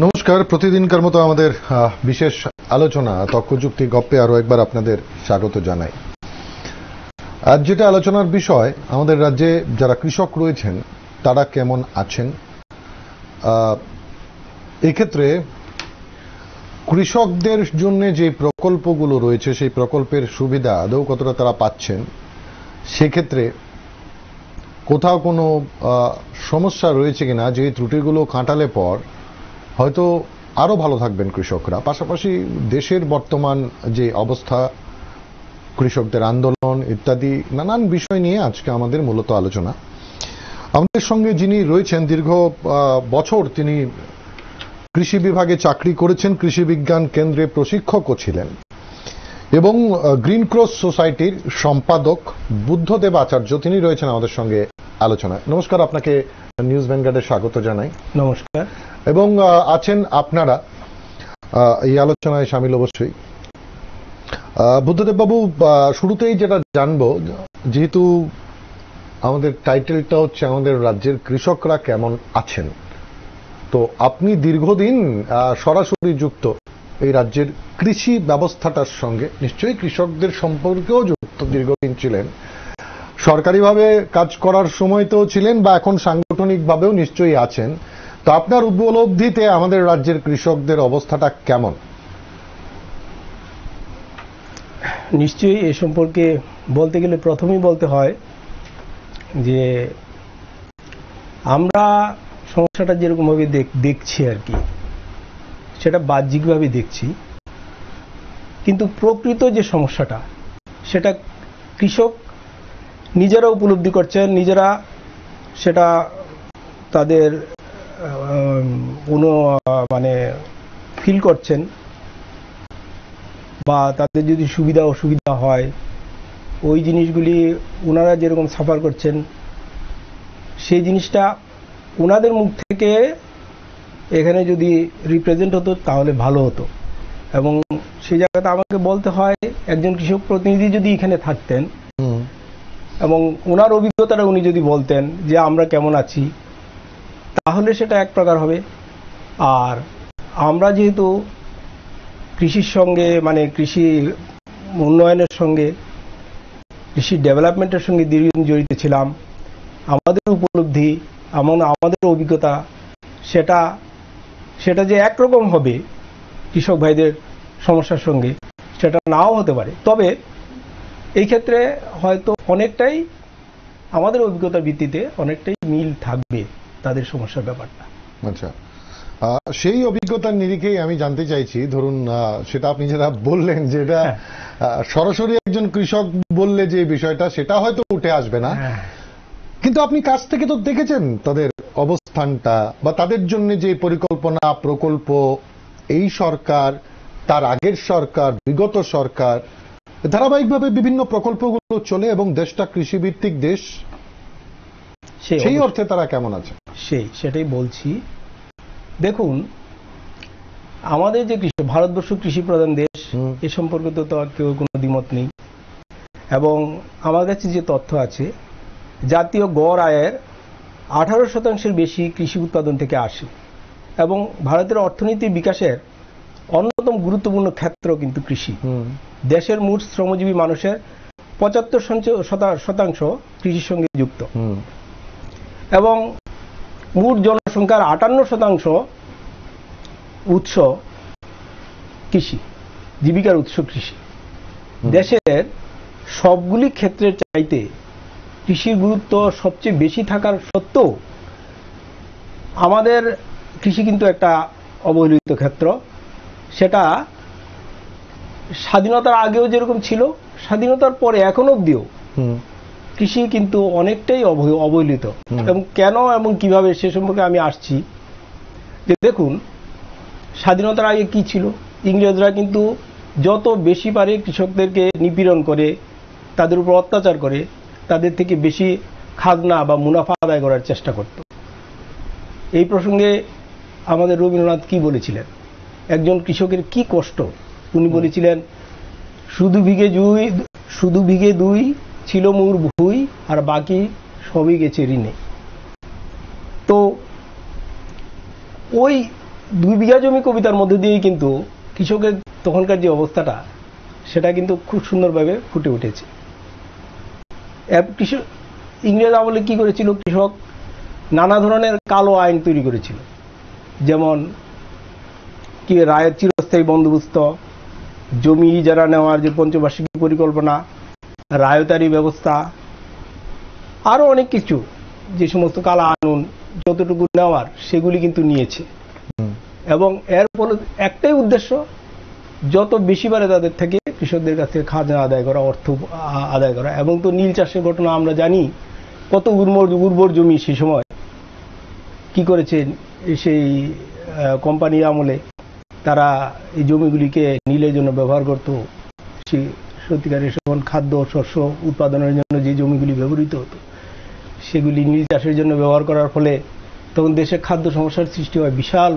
নমস্কার, প্রতিদিনকার মতো আমাদের বিশেষ আলোচনা, তর্কযুক্তি, গপ্পে আরও একবার আপনাদের স্বাগত জানাই। আজ যেটা আলোচনার বিষয়, আমাদের রাজ্যে যারা কৃষক রয়েছেন, তারা কেমন আছেন? এক্ষেত্রে কৃষকদের জন্য যে প্রকল্পগুলো রয়েছে, সেই প্রকল্পের সুবিধা আদৌ কতটা তারা পাচ্ছেন? সেক্ষেত্রে কোথাও কোনো সমস্যা রয়েছে কিনা, যে ত্রুটিগুলো কাটালে পর হয়তো আরও ভালো থাকবেন কৃষকরা। পাশাপাশি দেশের বর্তমান যে অবস্থা, কৃষকদের আন্দোলন ইত্যাদি, নানান বিষয় নিয়ে আজকে আমাদের মূলত আলোচনা। আমাদের সঙ্গে যিনি রয়েছেন, দীর্ঘ বছর তিনি কৃষি বিভাগে চাকরি করেছেন, কৃষি বিজ্ঞান কেন্দ্রে প্রশিক্ষকও ছিলেন এবং গ্রিন ক্রস সোসাইটির সম্পাদক বুদ্ধদেব আচার্য তিনি রয়েছেন আমাদের সঙ্গে আলোচনায়। নমস্কার, আপনাকে নিউজ ভ্যানগার্ডে স্বাগত জানাই। নমস্কার। এবং আছেন আপনারা। এই আলোচনায় সামিল অবশ্যই। আহ, বুদ্ধদেব বাবু আহ, শুরুতেই যেটা জানব যেহেতু আমাদের টাইটেলটা হচ্ছে আমাদের রাজ্যের কৃষকরা কেমন আছেন। তো আপনি দীর্ঘদিন সরাসরি যুক্ত এই রাজ্যের কৃষি ব্যবস্থাটার সঙ্গে নিশ্চয়ই কৃষকদের সম্পর্কেও যুক্ত দীর্ঘদিন ছিলেন। সরকারিভাবে কাজ করার সময় তো ছিলেন বা এখন সাংগঠনিকভাবেও নিশ্চয়ই আছেন। তো আপনার উপলব্ধিতে আমাদের রাজ্যের কৃষকদের অবস্থাটা কেমন? নিশ্চয়ই এ সম্পর্কে বলতে গেলে প্রথমেই বলতে হয় যে আমরা সমস্যাটা যেরকমভাবে দেখ- দেখছি আর কি, সেটা বাহ্যিকভাবে দেখছি। কিন্তু প্রকৃত যে সমস্যাটা, সেটা কৃষক নিজেরা উপলব্ধি করছেন, নিজেরা সেটা তাদের কোনো মানে ফিল করছেন? বা তাদের যদি সুবিধা অসুবিধা হয় ওই জিনিসগুলি ওনারা যেরকম সাফার করছেন সেই জিনিসটা ওনাদের মুখ থেকে এখানে যদি রিপ্রেজেন্ট হতো তাহলে ভালো হতো। এবং সেই জায়গাতে আমাকে বলতে হয় একজন কৃষক প্রতিনিধি যদি এখানে থাকতেন এবং ওনার অভিজ্ঞতাটা উনি যদি বলতেন যে আমরা কেমন আছি তাহলে সেটা এক প্রকার হবে। আর আমরা যেহেতু কৃষির সঙ্গে মানে কৃষি উন্নয়নের সঙ্গে, কৃষি ডেভেলপমেন্টের সঙ্গে দীর্ঘদিন জড়িত ছিলাম, আমাদের উপলব্ধি এমন আমাদের অভিজ্ঞতা সেটা সেটা যে একরকম হবে কৃষক ভাইদের সমস্যার সঙ্গে, সেটা নাও হতে পারে। তবে এই ক্ষেত্রে হয়তো অনেকটাই আমাদের অভিজ্ঞতার ভিত্তিতে অনেকটাই মিল থাকবে। তাদের সমস্যার ব্যাপারটা। আচ্ছা। সেই অভিজ্ঞতার নিরিখেই আমি জানতে চাইছি ধরুন সেটা আপনি যেটা বললেন যেটা হ্যাঁ। সরাসরি একজন কৃষক বললে যে বিষয়টা সেটা হয়তো উঠে আসবে না। হ্যাঁ। কিন্তু আপনি কাছ থেকে তো দেখেছেন তাদের অবস্থানটা বা তাদের জন্য যে পরিকল্পনা প্রকল্প এই সরকার তার আগের সরকার বিগত সরকার ধারাবাহিকভাবে বিভিন্ন প্রকল্পগুলো চলে এবং দেশটা কৃষিভিত্তিক দেশ সেই সেই অর্থে তারা কেমন আছে? সেই সেটাই বলছি। দেখুন আমাদের যে কৃষি ভারতবর্ষ কৃষি প্রধান দেশ এ সম্পর্কে তো আর কেউ কোনো দ্বিমত নেই। এবং আমার কাছে যে তথ্য আছে জাতীয় গড় আয়ের আঠারো শতাংশের বেশি কৃষি উৎপাদন থেকে আসে। এবং ভারতের অর্থনীতির বিকাশের অন্যতম গুরুত্বপূর্ণ ক্ষেত্র কিন্তু কৃষি। দেশের মোট শ্রমজীবী মানুষের পঁচাত্তর শতাংশ কৃষির সঙ্গে যুক্ত। এবং মোট জনসংখ্যার আটান্ন শতাংশ উৎস কৃষি জীবিকার উৎস কৃষি। দেশের সবগুলি ক্ষেত্রের চাইতে কৃষির গুরুত্ব সবচেয়ে বেশি থাকার সত্ত্বেও আমাদের কৃষি কিন্তু একটা অবহেলিত ক্ষেত্র। সেটা স্বাধীনতার আগেও যেরকম ছিল স্বাধীনতার পরে এখন অবধিও হুম। কৃষি কিন্তু অনেকটাই অবহে- অবহেলিত। এবং কেন এবং কীভাবে সে সম্পর্কে আমি আসছি যে দেখুন স্বাধীনতার আগে কি ছিল? ইংরেজরা কিন্তু যত বেশি পারে কৃষকদেরকে নিপীড়ন করে তাদের উপর অত্যাচার করে তাদের থেকে বেশি খাজনা বা মুনাফা আদায় করার চেষ্টা করত। এই প্রসঙ্গে আমাদের রবীন্দ্রনাথ কি বলেছিলেন? একজন কৃষকের কি কষ্ট? উনি বলেছিলেন শুধু বিঘে জুই শুধু বিঘে দুই ছিল মুর ভুই, আর বাকি সবই গেছে ঋণে। তো ওই দুই বিঘা জমি কবিতার মধ্যে দিয়েই কিন্তু কৃষকের তখনকার যে অবস্থাটা, সেটা কিন্তু খুব সুন্দরভাবে ফুটে উঠেছে। কৃষক ইংরেজ আমলে কি করেছিল কৃষক? নানা ধরনের কালো আইন তৈরি করেছিল। যেমন কি রায়ের চিরস্থায়ী বন্দোবস্ত জমি যারা নেওয়ার যে পঞ্চবার্ষিকী পরিকল্পনা রায়তারি ব্যবস্থা আরও অনেক কিছু যে সমস্ত কালা আইন যতটুকু নেওয়ার সেগুলি কিন্তু নিয়েছে। এবং এর ফলে একটাই উদ্দেশ্য যত বেশি পারে তাদের থেকে কৃষকদের কাছ থেকে খাজনা আদায় করা অর্থ আদায় করা এবং তো নীল চাষের ঘটনা আমরা জানি কত উর্বর উর্বর জমি সে সময় কি করেছে সেই আহ, কোম্পানি আমলে তারা এই জমিগুলিকে নীলের জন্য ব্যবহার করত সত্যিকারের যখন খাদ্য, শস্য উৎপাদনের জন্য যে জমিগুলি ব্যবহৃত হতো, সেগুলি নীল চাষের জন্য ব্যবহার করার ফলে তখন দেশে খাদ্য সমস্যার সৃষ্টি হয়, বিশাল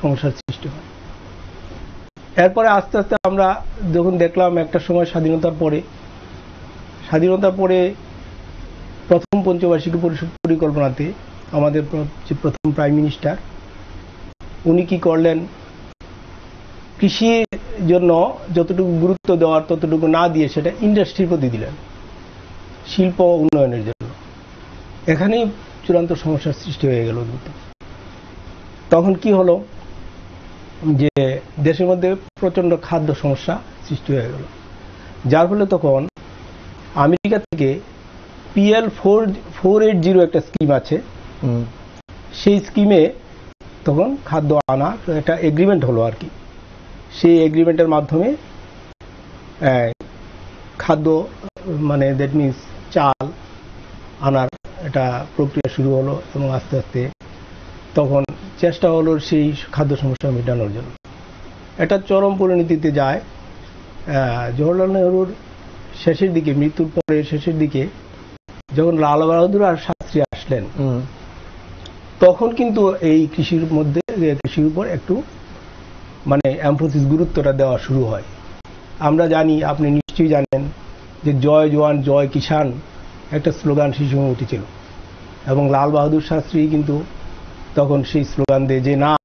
সমস্যার সৃষ্টি হয়। এরপরে আস্তে আস্তে আমরা যখন দেখলাম একটা সময় স্বাধীনতার পরে স্বাধীনতার পরে প্রথম পঞ্চবার্ষিকী পরিকল্পনাতে আমাদের যে প্রথম প্রাইম মিনিস্টার, উনি কি করলেন? কৃষির জন্য যতটুকু গুরুত্ব দেওয়ার ততটুকু না দিয়ে সেটা ইন্ডাস্ট্রির প্রতি দিলেন। শিল্প উন্নয়নের জন্য। এখানেই চূড়ান্ত সমস্যার সৃষ্টি হয়ে গেল কিন্তু। তখন কি হলো? যে দেশের মধ্যে প্রচণ্ড খাদ্য সমস্যা সৃষ্টি হয়ে গেল। যার ফলে তখন আমেরিকা থেকে PL four four eight zero একটা স্কিম আছে। সেই স্কিমে তখন খাদ্য আনা একটা এগ্রিমেন্ট হলো আর কি। সেই এগ্রিমেন্টের মাধ্যমে খাদ্য মানে দ্যাট মিন্স চাল আনার একটা প্রক্রিয়া শুরু হলো এবং আস্তে আস্তে তখন চেষ্টা হলো সেই খাদ্য সমস্যা মেটানোর জন্য এটা চরম পরিণতিতে যায় জওহরলাল নেহরুর শেষের দিকে মৃত্যুর পরে শেষের দিকে যখন লাল বাহাদুর আর শাস্ত্রী আসলেন। তখন কিন্তু এই কৃষির মধ্যে কৃষির উপর একটু মানে এমফোসিস গুরুত্বটা দেওয়া শুরু হয়। আমরা জানি, আপনি নিশ্চয়ই জানেন যে জয় জওয়ান জয় কিষান একটা স্লোগান সেই সময় উঠেছিল। এবং লাল বাহাদুর শাস্ত্রী কিন্তু তখন সেই স্লোগান দেয় যে, না,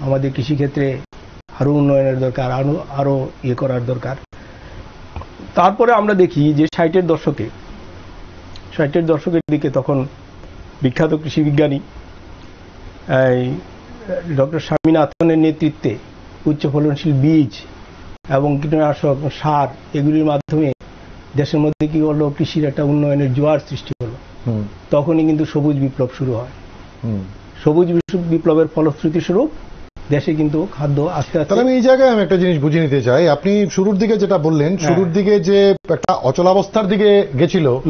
আমাদের কৃষিক্ষেত্রে আরও উন্নয়নের দরকার আরও আরও ইয়ে করার দরকার। তারপরে আমরা দেখি যে ষাটের দশকে, ষাটের দশকের দিকে তখন বিখ্যাত কৃষি বিজ্ঞানী ডক্টর স্বামীনাথনের নেতৃত্বে উচ্চ ফলনশীল বীজ এবং কীটনাশক সার এগুলির মাধ্যমে দেশের মধ্যে কি হলো? কৃষির একটা উন্নয়নের জোয়ার সৃষ্টি হলো। তখনই কিন্তু সবুজ বিপ্লব শুরু হয়। সবুজ বিপ্লবের ফলশ্রুতি স্বরূপ দেশে কিন্তু খাদ্য আস্তে আস্তে তাহলে আমি এই জায়গায় আমি একটা জিনিস বুঝে নিতে চাই। আপনি শুরুর দিকে যেটা বললেন হ্যাঁ। শুরুর দিকে যে একটা অচলাবস্থার দিকে গেছিল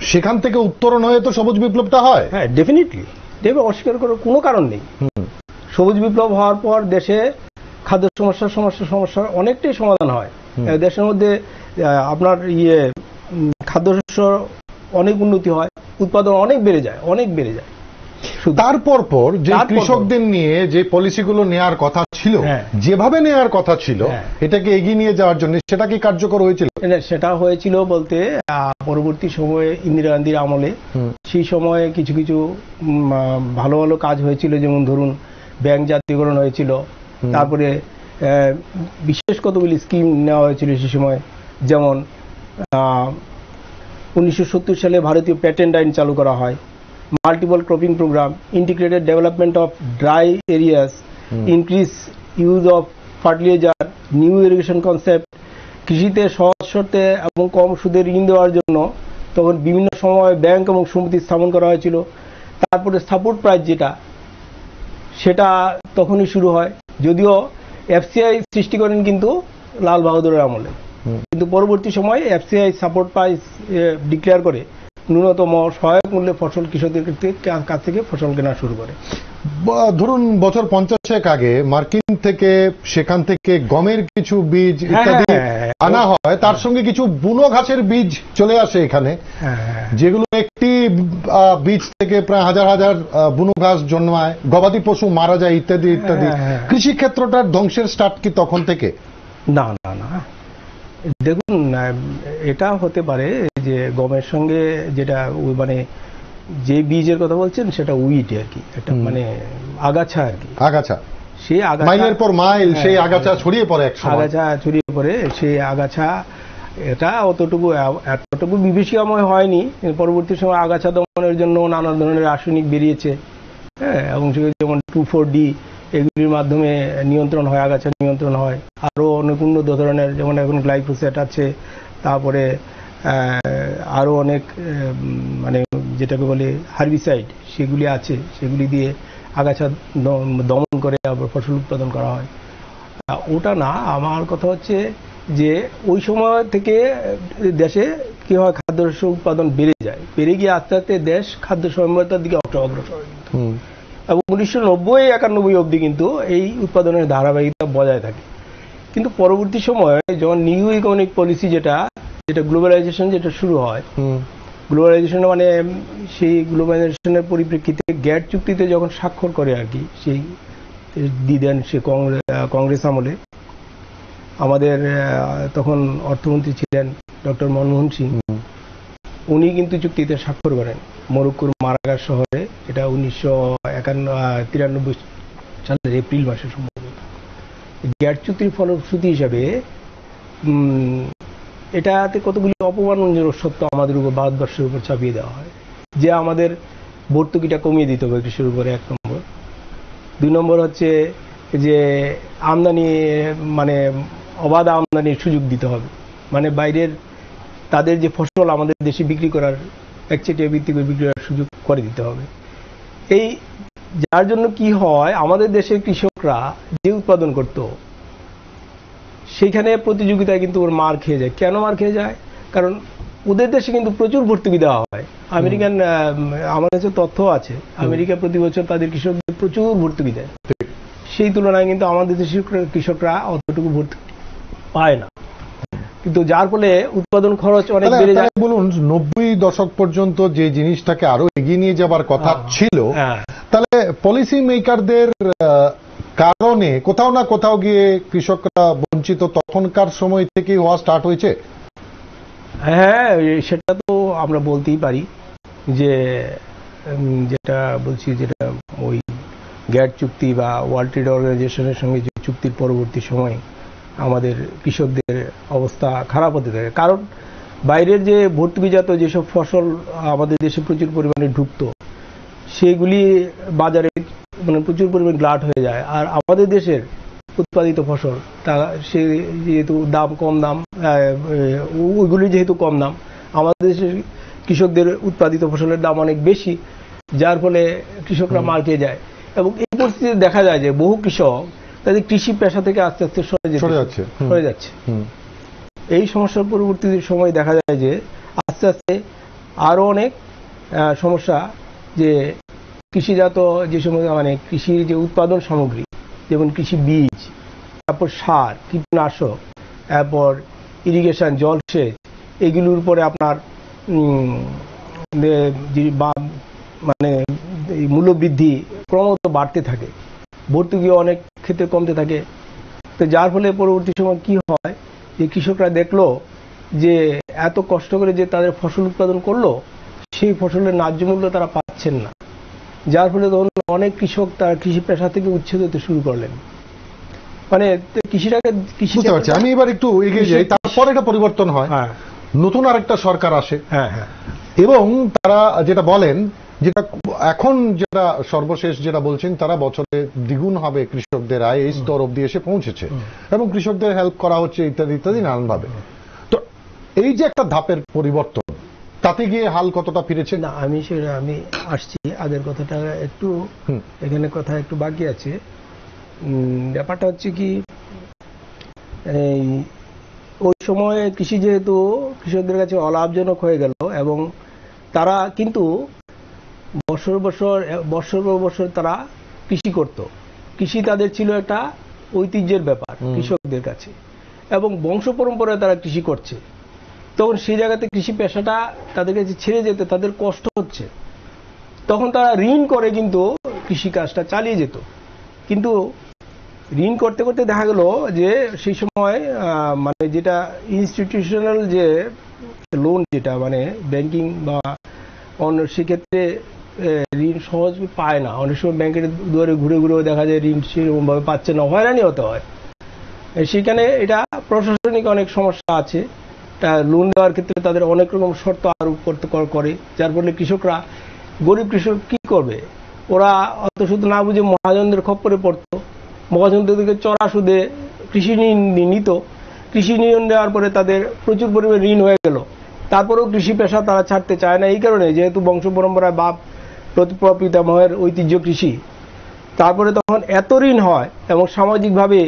সেখান থেকে উত্তরণ হয়ে তো সবুজ বিপ্লবটা হয়। হ্যাঁ ডেফিনেটলি দেবে অস্বীকার করার কোনো কারণ নেই। হুম। সবুজ বিপ্লব হওয়ার পর দেশে খাদ্য সমস্যার সমস্যা সমস্যার অনেকটাই সমাধান হয় দেশের মধ্যে আপনার ইয়ে খাদ্যশস্য অনেক উন্নতি হয় উৎপাদন অনেক বেড়ে যায় অনেক বেড়ে যায় তারপর পর যে কৃষকদের নিয়ে যে পলিসিগুলো নেয়ার কথা ছিল হ্যাঁ। যেভাবে নেয়ার কথা ছিল হ্যাঁ। এটাকে এগিয়ে নিয়ে যাওয়ার জন্য সেটা কি কার্যকর হয়েছিল সেটা হয়েছিল বলতে পরবর্তী সময়ে ইন্দিরা গান্ধীর আমলে সেই সময়ে কিছু কিছু ভালো ভালো কাজ হয়েছিল যেমন ধরুন ব্যাংক জাতীয়করণ হয়েছিল। তারপরে বিশেষ কতগুলি স্কিম নেওয়া হয়েছিল সেই সময়? যেমন উনিশশো সত্তর সালে ভারতীয় প্যাটেন্ট আইন চালু করা হয়। Multiple cropping programme integrated development of dry areas increase use of fertiliser new irrigation concept কৃষিতে সহজ শর্তে এবং কম সুদের ঋণ দেওয়ার জন্য তখন বিভিন্ন সময় ব্যাংক এবং সমিতি স্থাপন করা হয়েছিল। তারপরে সাপোর্ট প্রাইস যেটা সেটা তখনই শুরু হয়। যদিও এফসিআই সৃষ্টি করেন কিন্তু লাল বাহাদুরের আমলে। কিন্তু পরবর্তী সময়ে এফসিআই সাপোর্ট প্রাইস ডিক্লেয়ার করে ন্যূনতম সহায়ক মূল্যে ফসল কৃষকদের কাছ থেকে ফসল কেনা শুরু করে। ধরুন বছর পঞ্চাশেক আগে মার্কিন থেকে সেখান থেকে গমের কিছু বীজ ইত্যাদি হ্যাঁ। আনা হয় তার সঙ্গে কিছু বুনো ঘাসের বীজ চলে আসে এখানে। হ্যাঁ যেগুলো একটি বীজ থেকে প্রায় হাজার হাজার বুনো ঘাস জন্মায় গবাদি পশু মারা যায় ইত্যাদি ইত্যাদি। হ্যাঁ, হ্যাঁ। কৃষি ক্ষেত্রটার ধ্বংসের স্টার্ট কি তখন থেকে? না না না। দেখুন এটা হতে পারে যে গমের সঙ্গে যেটা মানে যে বীজের কথা বলছেন সেটা উইট আর কি। একটা মানে আগাছা আর কি। আগাছা। সেই আগাছা মাইলের পর মাইল সেই হ্যাঁ, আগাছা ছড়িয়ে পড়ে এক সময়। আগাছা ছড়িয়ে পড়ে সেই আগাছা এটা অতটুকু এতটুকু বিভীষিকাময় হয়নি। পরবর্তী সময় আগাছা দমনের জন্য নানা ধরনের রাসায়নিক বেরিয়েছে। হ্যাঁ এবং যেমন টু ফোর ডি এগুলির মাধ্যমে নিয়ন্ত্রণ হয়, আগাছা নিয়ন্ত্রণ হয়। আরও অনেক উন্নত ধরনের, যেমন এখন গ্লাইফোসেট আছে, তারপরে আরও অনেক মানে যেটাকে বলে হার্বিসাইড সেগুলি আছে। সেগুলি দিয়ে আগাছা দম- দমন করে আবার ফসল উৎপাদন করা হয়। ওটা না, আমার কথা হচ্ছে যে ওই সময় থেকে দেশে কি হয় খাদ্যশস্য উৎপাদন বেড়ে যায়। বেড়ে গিয়ে আস্তে আস্তে দেশ খাদ্য স্বয়ম্বরতার দিকে অগ্র- অগ্রসর। হয়। এবং উনিশশো নব্বই একানব্বই অবধি কিন্তু এই উৎপাদনের ধারাবাহিকতা বজায় থাকে। কিন্তু পরবর্তী সময়ে যখন নিউ ইকোনমিক পলিসি যেটা যেটা গ্লোবালাইজেশন যেটা শুরু হয়। গ্লোবালাইজেশন মানে সেই গ্লোবালাইজেশনের পরিপ্রেক্ষিতে গ্যাট চুক্তিতে যখন স্বাক্ষর করে আর কি সেই দিদেন সে কংগ্রেস কংগ্রেস আমলে আমাদের তখন অর্থমন্ত্রী ছিলেন ডক্টর মনমোহন সিং। উনি কিন্তু চুক্তিতে স্বাক্ষর করেন। মরক্কোর মারাগার শহরে। এটা উনিশশো একান্ন তিরানব্বই সালের এপ্রিল মাসে সম্ভবত। গ্যাট চুক্তির ফলশ্রুতি হিসাবে এটাতে কতগুলি অপমানজনক সত্য আমাদের উপর, ভারতবর্ষের উপর চাপিয়ে দেওয়া হয়। যে আমাদের ভর্তুকিটা কমিয়ে দিতে হবে কৃষির উপরে, এক নম্বর। দুই নম্বর হচ্ছে যে আমদানি মানে অবাধ আমদানির সুযোগ দিতে হবে। মানে বাইরের তাদের যে ফসল আমাদের দেশে বিক্রি করার একচেটিয়া ভিত্তিক বিক্রি করার সুযোগ করে দিতে হবে। এই যার জন্য কি হয় আমাদের দেশের কৃষকরা যে উৎপাদন করত সেইখানে প্রতিযোগিতায় কিন্তু ওর মার খেয়ে যায়। কেন মার খেয়ে যায়? কারণ ওদের দেশে কিন্তু প্রচুর ভর্তুকি দেওয়া হয়। আমেরিকান আহ, আমাদের কাছে তথ্য আছে। আমেরিকা প্রতি বছর তাদের কৃষকদের প্রচুর ভর্তুকি দেয়। সেই তুলনায় কিন্তু আমাদের দেশের কৃষকরা অতটুকু ভর্তুকি পায় না। কিন্তু যার ফলে উৎপাদন খরচ অনেক বেড়ে যায়। বলুন নব্বই দশক পর্যন্ত যে জিনিসটাকে আরও এগিয়ে নিয়ে যাবার কথা হ্যাঁ। ছিল হ্যাঁ। তাহলে পলিসি মেকারদের কারণে কোথাও না কোথাও গিয়ে কৃষকরা বঞ্চিত তখনকার সময় থেকেই হওয়া স্টার্ট হয়েছে? হ্যাঁ সেটা তো আমরা বলতেই পারি যে যেটা বলছি যেটা ওই গ্যাট চুক্তি বা ওয়ার্ল্ড ট্রেড অর্গানাইজেশনের সঙ্গে যে চুক্তির পরবর্তী সময়ে আমাদের কৃষকদের অবস্থা খারাপ হতে থাকে। কারণ বাইরের যে ভর্তুকিজাত যেসব ফসল আমাদের দেশে প্রচুর পরিমাণে ঢুকতো সেগুলি বাজারে মানে প্রচুর পরিমাণে গ্লাট হয়ে যায়। আর আমাদের দেশের উৎপাদিত ফসল তা সে যেহেতু দাম কম দাম ওইগুলি যেহেতু কম দাম আমাদের দেশের কৃষকদের উৎপাদিত ফসলের দাম অনেক বেশি যার ফলে কৃষকরা মার খেয়ে যায়। এবং এই পরিস্থিতিতে দেখা যায় যে বহু কৃষক তাদের কৃষি পেশা থেকে আস্তে আস্তে সরে যাচ্ছে। সরে যাচ্ছে। এই সমস্যার পরবর্তী সময় দেখা যায় যে আস্তে আস্তে আরও অনেক সমস্যা যে কৃষিজাত যে সমস্ত মানে কৃষির যে উৎপাদন সামগ্রী যেমন কৃষি বীজ তারপর সার কীটনাশক তারপর ইরিগেশন জলসেচ এগুলোর উপরে আপনার বা মানে মূল্যবৃদ্ধি ক্রমত বাড়তে থাকে। ভর্তুকিও অনেক ক্ষেত্রে কমতে থাকে। তো যার ফলে পরবর্তী সময় কি হয়? যে কৃষকরা দেখল যে এত কষ্ট করে যে তাদের ফসল উৎপাদন করল সেই ফসলের ন্যায্য মূল্য তারা পাচ্ছেন না। যার ফলে তখন অনেক কৃষক তার কৃষি পেশা থেকে উচ্ছেদ হতে শুরু করলেন। মানে কৃষিটাকে কৃষি আমি এবার একটু এগিয়ে যাই তারপর এটা পরিবর্তন হয়। হ্যাঁ। নতুন আরেকটা সরকার আসে। হ্যাঁ হ্যাঁ। এবং তারা যেটা বলেন যেটা এখন যেটা সর্বশেষ যেটা বলছেন তারা বছরে দ্বিগুণ হবে কৃষকদের আয় এই স্তর অব্দি এসে পৌঁছেছে। এবং কৃষকদের হেল্প করা হচ্ছে ইত্যাদি ইত্যাদি নানানভাবে। তো এই যে একটা ধাপের পরিবর্তন তাতে গিয়ে হাল কতটা ফিরেছে? না আমি সেটা আমি আসছি আগের কথাটা একটু। এখানে কথা একটু বাকি আছে। ব্যাপারটা হচ্ছে কি এই ওই সময়ে কৃষি যেহেতু কৃষকদের কাছে অলাভজনক হয়ে গেল এবং তারা কিন্তু বছর বছর বছর পর বছর তারা কৃষি করত। কৃষি তাদের ছিল একটা ঐতিহ্যের ব্যাপার কৃষকদের কাছে। এবং বংশ পরম্পরায় তারা কৃষি করছে। তখন সেই জায়গাতে কৃষি পেশাটা তাদের কাছে ছেড়ে যেতে তাদের কষ্ট হচ্ছে। তখন তারা ঋণ করে কিন্তু কৃষি কাজটা চালিয়ে যেত। কিন্তু ঋণ করতে করতে দেখা গেল যে সেই সময় মানে যেটা ইনস্টিটিউশনাল যে লোন যেটা মানে ব্যাংকিং বা অন্য সেক্ষেত্রে ঋণ সহজ পায় না? অনেক সময় ব্যাংকের দুয়ারে ঘুরে ঘুরেও দেখা যায় ঋণ সেরকমভাবে পাচ্ছে না, হয়রানি হতে হয়। সেখানে এটা প্রশাসনিক অনেক সমস্যা আছে। লোন দেওয়ার ক্ষেত্রে তাদের অনেক রকম শর্ত আরোপ করতে করে যার ফলে কৃষকরা, গরিব কৃষক কি করবে? ওরা অত শুধু না বুঝে মহাজনদের খপ্পরে পড়তো। মহাজনদের থেকে চড়া সুদে কৃষি ঋণ নিত। কৃষি ঋণ দেওয়ার পরে তাদের প্রচুর পরিমাণে ঋণ হয়ে গেল। তারপরেও কৃষি পেশা তারা ছাড়তে চায় না। এই কারণে যেহেতু বংশ পরম্পরায় বাপ পিতামহের ঐতিহ্য কৃষি। তারপরে তখন এত ঋণ হয় এবং সামাজিকভাবে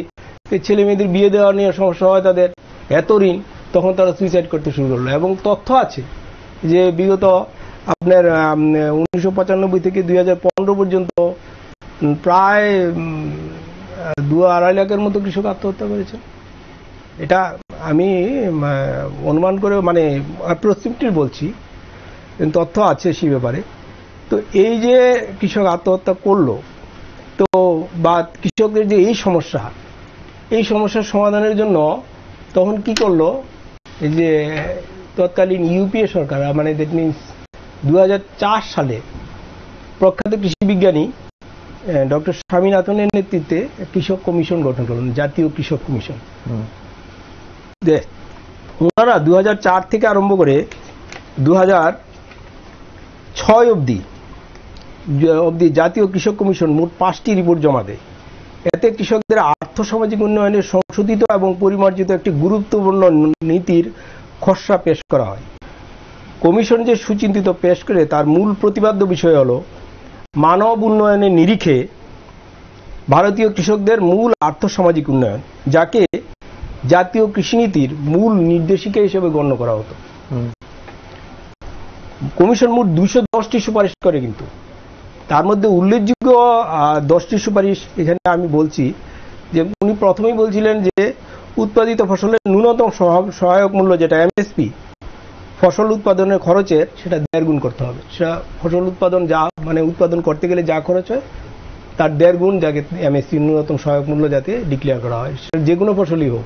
ছেলে মেয়েদের বিয়ে দেওয়া নিয়ে সমস্যা হয়, তাদের এত ঋণ, তখন তারা সুইসাইড করতে শুরু করল। এবং তথ্য আছে যে বিগত আপনার উনিশশো পঁচানব্বই থেকে দু হাজার পনেরো পর্যন্ত প্রায় দু আড়াই লাখের মতো কৃষক আত্মহত্যা করেছে এটা আমি অনুমান করে মানে প্রস্তুতির বলছি। তথ্য আছে সেই ব্যাপারে। তো এই যে কৃষক আত্মহত্যা করল তো বা কৃষকদের যে এই সমস্যা এই সমস্যার সমাধানের জন্য তখন কি করল? যে তৎকালীন ইউপিএ সরকার মানে দ্যাট মিনস দু হাজার চার সালে প্রখ্যাত কৃষি বিজ্ঞানী ডক্টর স্বামীনাথনের নেতৃত্বে কৃষক কমিশন গঠন করলেন জাতীয় কৃষক কমিশন। ওনারা দু হাজার চার থেকে আরম্ভ করে দু ছয় অবধি অবধি জাতীয় কৃষক কমিশন মোট পাঁচটি রিপোর্ট জমা দেয়। এতে কৃষকদের আর্থসামাজিক উন্নয়নের সংশোধিত এবং পরিমার্জিত একটি গুরুত্বপূর্ণ নীতির খসড়া পেশ করা হয়। কমিশন যে সুচিন্তিত পেশ করে তার মূল প্রতিপাদ্য বিষয় হল মানব উন্নয়নের নিরিখে ভারতীয় কৃষকদের মূল আর্থসামাজিক উন্নয়ন যাকে জাতীয় কৃষিনীতির মূল নির্দেশিকা হিসেবে গণ্য করা হতো। কমিশন মোট দুইশো দশটি সুপারিশ করে কিন্তু। তার মধ্যে উল্লেখযোগ্য দশটি সুপারিশ এখানে আমি বলছি। যে উনি প্রথমেই বলছিলেন যে, উৎপাদিত ফসলের ন্যূনতম সহায়ক মূল্য যেটা এমএসপি, ফসল উৎপাদনের খরচের সেটা দেড় গুণ করতে হবে। সেটা ফসল উৎপাদন যা মানে উৎপাদন করতে গেলে যা খরচ হয়, তার দেড় গুণ যাকে এমএসপি ন্যূনতম সহায়ক মূল্য যাতে ডিক্লেয়ার করা হয়। সেটা যে কোনো ফসলই হোক,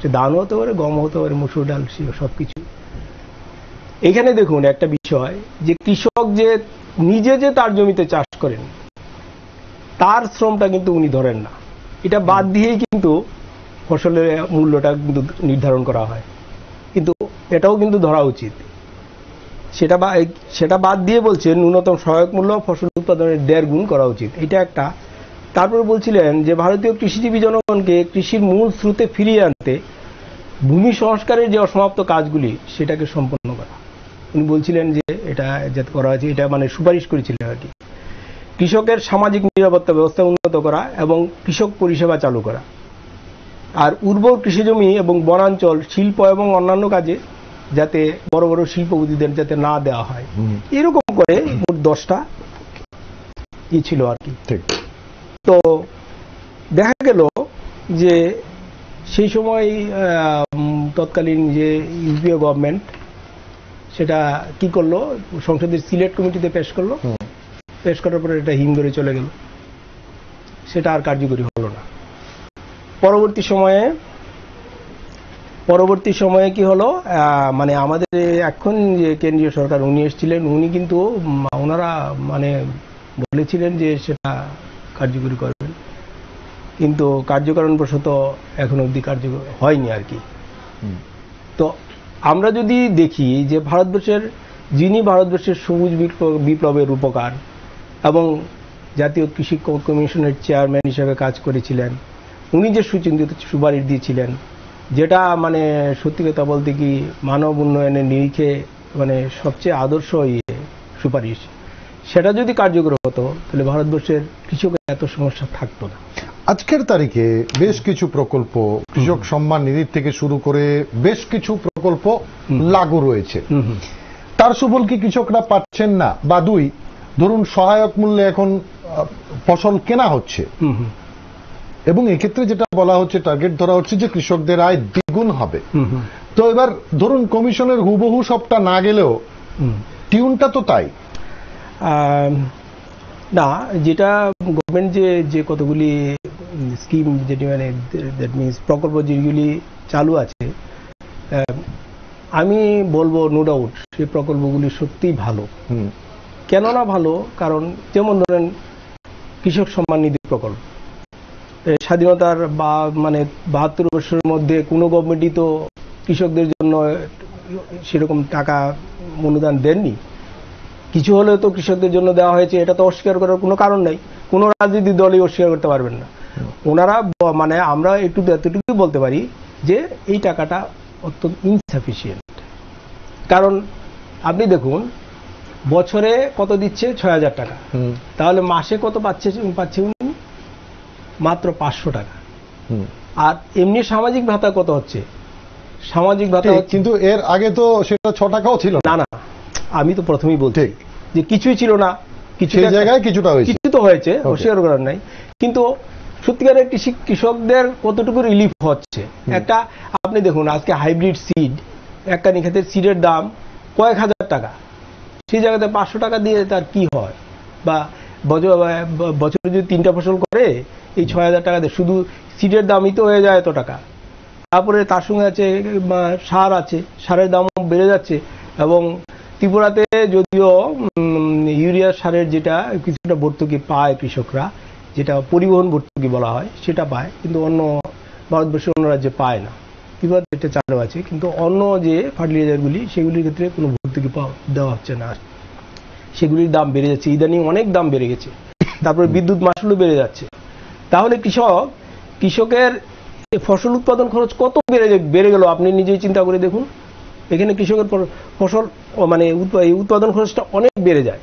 সে ধান হতে পারে গম হতে পারে, মুসুর ডাল সব কিছু এখানে দেখুন একটা বিষয়, যে কৃষক যে নিজে যে তার জমিতে চাষ করেন, তার শ্রমটা কিন্তু উনি ধরেন না। এটা বাদ দিয়েই কিন্তু ফসলের মূল্যটা কিন্তু নির্ধারণ করা হয়। কিন্তু এটাও কিন্তু ধরা উচিত। সেটা বা সেটা বাদ দিয়ে বলছেন, ন্যূনতম সহায়ক মূল্য ফসল উৎপাদনের দেড় গুণ করা উচিত। এটা একটা। তারপরে বলছিলেন যে, ভারতীয় কৃষিজীবী জনগণকে কৃষির মূল স্রোতে ফিরিয়ে আনতে ভূমি সংস্কারের যে অসমাপ্ত কাজগুলি, সেটাকে সম্পন্ন করা। উনি বলছিলেন যে এটা যাতে করা হয়েছে এটা মানে সুপারিশ করেছিলেন আর কি। কৃষকের সামাজিক নিরাপত্তা ব্যবস্থা উন্নত করা এবং কৃষক পরিষেবা চালু করা। আর উর্বর কৃষিজমি এবং বনাঞ্চল শিল্প এবং অন্যান্য কাজে যাতে বড় বড় শিল্পপতিদের যাতে না দেওয়া হয়। এরকম করে মোট দশটা ই ছিল আর কি। তো দেখা গেল যে সেই সময় তৎকালীন যে ইউপিএ গভর্নমেন্ট সেটা কি করল? সংসদের সিলেট কমিটিতে পেশ করল। পেশ করার পরে এটা হিম ধরে চলে গেল। সেটা আর কার্যকরী হলো না। পরবর্তী সময়ে পরবর্তী সময়ে কি হলো? মানে আমাদের এখন যে কেন্দ্রীয় সরকার উনি এসেছিলেন উনি কিন্তু ওনারা মানে বলেছিলেন যে সেটা কার্যকরী করবেন। কিন্তু কার্যকরণ বশত এখন অবধি কার্যকর হয়নি আর কি। তো আমরা যদি দেখি যে ভারতবর্ষের, যিনি ভারতবর্ষের সবুজ বিপ্লব- বিপ্লবের রূপকার এবং জাতীয় কৃষি কমিশনের চেয়ারম্যান হিসেবে কাজ করেছিলেন, উনি যে সুচিন্তিত সুপারিশ দিয়েছিলেন, যেটা মানে সত্যি কথা বলতে কি মানব উন্নয়নের নিরিখে মানে সবচেয়ে আদর্শ ইয়ে সুপারিশ। সেটা যদি কার্যকর হতো, তাহলে ভারতবর্ষের কৃষকের এত সমস্যা থাকতো না। আজকের তারিখে বেশ কিছু প্রকল্প কৃষক সম্মান নিধির থেকে শুরু করে বেশ কিছু প্রকল্প লাগু রয়েছে। তার সুফল কি কৃষকরা পাচ্ছেন না? বা দুই ধরুন সহায়ক মূল্যে এখন ফসল কেনা হচ্ছে। এবং এক্ষেত্রে যেটা বলা হচ্ছে টার্গেট ধরা হচ্ছে যে কৃষকদের আয় দ্বিগুণ হবে। তো এবার ধরুন কমিশনের হুবহু সবটা না গেলেও টিউনটা তো তাই। না যেটা গভর্নমেন্ট যে যে কতগুলি স্কিম যেটি মানে দ্যাট মিনস প্রকল্প যেগুলি চালু আছে আমি বলব নো ডাউট সেই প্রকল্পগুলি সত্যিই ভালো। হুম, কেননা ভালো? কারণ যেমন ধরেন কৃষক সম্মান নিধি প্রকল্প। স্বাধীনতার বা মানে বাহাত্তর বছরের মধ্যে কোনো গভর্নমেন্টই তো কৃষকদের জন্য সেরকম টাকা অনুদান দেননি। কিছু হলেও তো কৃষকদের জন্য দেওয়া হয়েছে এটা তো অস্বীকার করার কোনো কারণ নেই। কোনো রাজনৈতিক দলই অস্বীকার করতে পারবেন না। ওনারা মানে আমরা একটু এতটুকুই বলতে পারি যে এই টাকাটা অত্যন্ত ইনসাফিসিয়েন্ট কারণ আপনি দেখুন বছরে কত দিচ্ছে? ছয় হাজার টাকা। তাহলে মাসে কত পাচ্ছে পাচ্ছে উনি? মাত্র পাঁচশো টাকা। আর এমনি সামাজিক ভাতা কত হচ্ছে? সামাজিক ভাতা কিন্তু এর আগে তো সেটা ছ টাকাও ছিল না না। আমি তো প্রথমেই বলছি যে কিছুই ছিল না কিছু জায়গায় কিছুটা হয়েছে। কিছু তো হয়েছে. অস্বীকার করার নাই। কিন্তু সত্যিকারের কৃষি কৃষকদের কতটুকু রিলিফ হচ্ছে? একটা আপনি দেখুন আজকে হাইব্রিড সিড একখানি ক্ষেতের সিডের দাম কয়েক হাজার টাকা। সেই জায়গাতে পাঁচশো টাকা দিয়ে তার কি হয়? বা বছর বছরে যদি তিনটা ফসল করে এই ছয় হাজার টাকা দিয়ে শুধু সিডের দামই তো হয়ে যায় এত টাকা। তারপরে তার সঙ্গে আছে সার আছে সারের দামও বেড়ে যাচ্ছে এবং ত্রিপুরাতে যদিও ইউরিয়া সারের যেটা কিছুটা ভর্তুকি পায় কৃষকরা, যেটা পরিবহন ভর্তুকি বলা হয়, সেটা পায়, কিন্তু অন্য ভারতবর্ষের অন্য রাজ্যে পায় না। ত্রিপুরাতে এটা চালু আছে, কিন্তু অন্য যে ফার্টিলাইজারগুলি, সেগুলির ক্ষেত্রে কোনো ভর্তুকি পাওয়া, দেওয়া হচ্ছে না। সেগুলির দাম বেড়ে যাচ্ছে, ইদানিং অনেক দাম বেড়ে গেছে। তারপরে বিদ্যুৎ মাসুলও বেড়ে যাচ্ছে। তাহলে কৃষক, কৃষকের ফসল উৎপাদন খরচ কত বেড়ে বেড়ে গেল? আপনি নিজেই চিন্তা করে দেখুন। এখানে কৃষকের ফসল মানে উৎপাদন খরচটা অনেক বেড়ে যায়।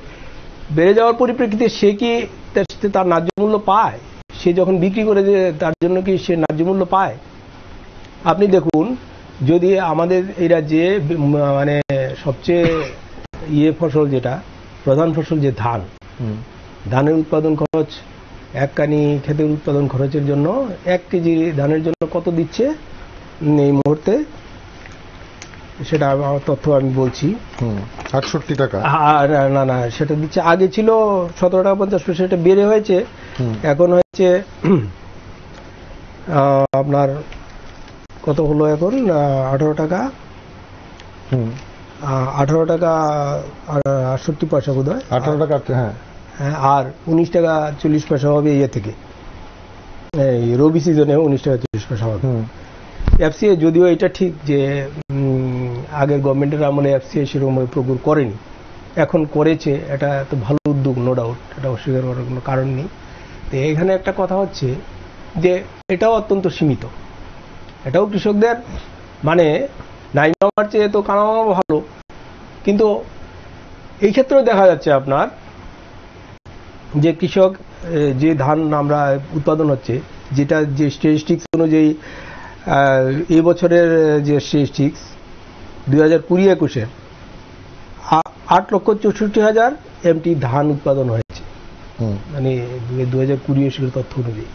বেড়ে যাওয়ার পরিপ্রেক্ষিতে সে কি তার- তার ন্যায্য মূল্য পায়? সে যখন বিক্রি করে যে তার জন্য কি সে ন্যায্য মূল্য পায়? আপনি দেখুন যদি আমাদের এই রাজ্যে মানে সবচেয়ে ইয়ে ফসল যেটা প্রধান ফসল যে ধান ধানের উৎপাদন খরচ এক কানি ক্ষেতের উৎপাদন খরচের জন্য এক কেজি ধানের জন্য কত দিচ্ছে? এই মুহূর্তে সেটা আমার তথ্য আমি বলছি। হুম, আটষট্টি টাকা? আর না না সেটা দিচ্ছে আগে ছিল সতেরো টাকা পঞ্চাশ পয়সা সেটা বেড়ে হয়েছে। এখন আহ, আপনার কত হলো এখন? আঠারো টাকা। হুম। আঠারো টাকা আটষট্টি পয়সা বোধ হয় আঠারো টাকা হ্যাঁ। হ্যাঁ, আর উনিশ টাকা চল্লিশ পয়সা হবে ইয়ে থেকে। এই রবি সিজনে উনিশ টাকা চল্লিশ পয়সা হবে। এফসিএ যদিও এটা ঠিক যে আগের গভর্নমেন্টের আমলে এফসিএ সেরকমভাবে প্রকুর করেনি। এখন করেছে এটা তো ভালো উদ্যোগ নো ডাউট এটা অস্বীকার করার কোনো কারণ নেই। তো এখানে একটা কথা হচ্ছে যে এটাও অত্যন্ত সীমিত। এটাও কৃষকদের মানে নাই মামার চেয়ে তো কানা ভালো। কিন্তু এই ক্ষেত্রেও দেখা যাচ্ছে আপনার যে কৃষক যে ধান আমরা উৎপাদন হচ্ছে যেটা যে স্ট্যাটিস্টিক্স অনুযায়ী আহ, এই বছরের যে স্ট্যাটিস্টিক্স দুই হাজার কুড়ি একুশের আ- আট লক্ষ চৌষট্টি হাজার এমটি ধান উৎপাদন হয়েছে। মানে দু হাজার কুড়ি একুশের তথ্য অনুযায়ী।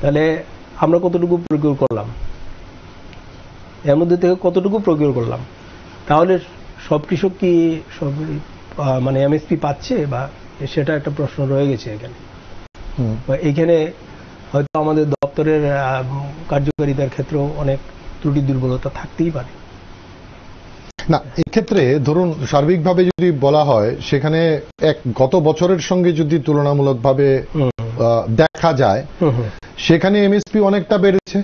তাহলে আমরা কতটুকু প্রকিউর করলাম? এর মধ্যে থেকে কতটুকু প্রকিউর করলাম? তাহলে সব কৃষক কি সব মানে এমএসপি পাচ্ছে বা সেটা একটা প্রশ্ন রয়ে গেছে এখানে? এইখানে হয়তো আমাদের দপ্তরের কার্যকারিতার ক্ষেত্রেও অনেক ত্রুটি দুর্বলতা থাকতেই পারে। না এক্ষেত্রে ধরুন সার্বিকভাবে যদি বলা হয় সেখানে এক গত বছরের সঙ্গে যদি তুলনামূলকভাবে দেখা যায়। সেখানে এমএসপি অনেকটা বেড়েছে।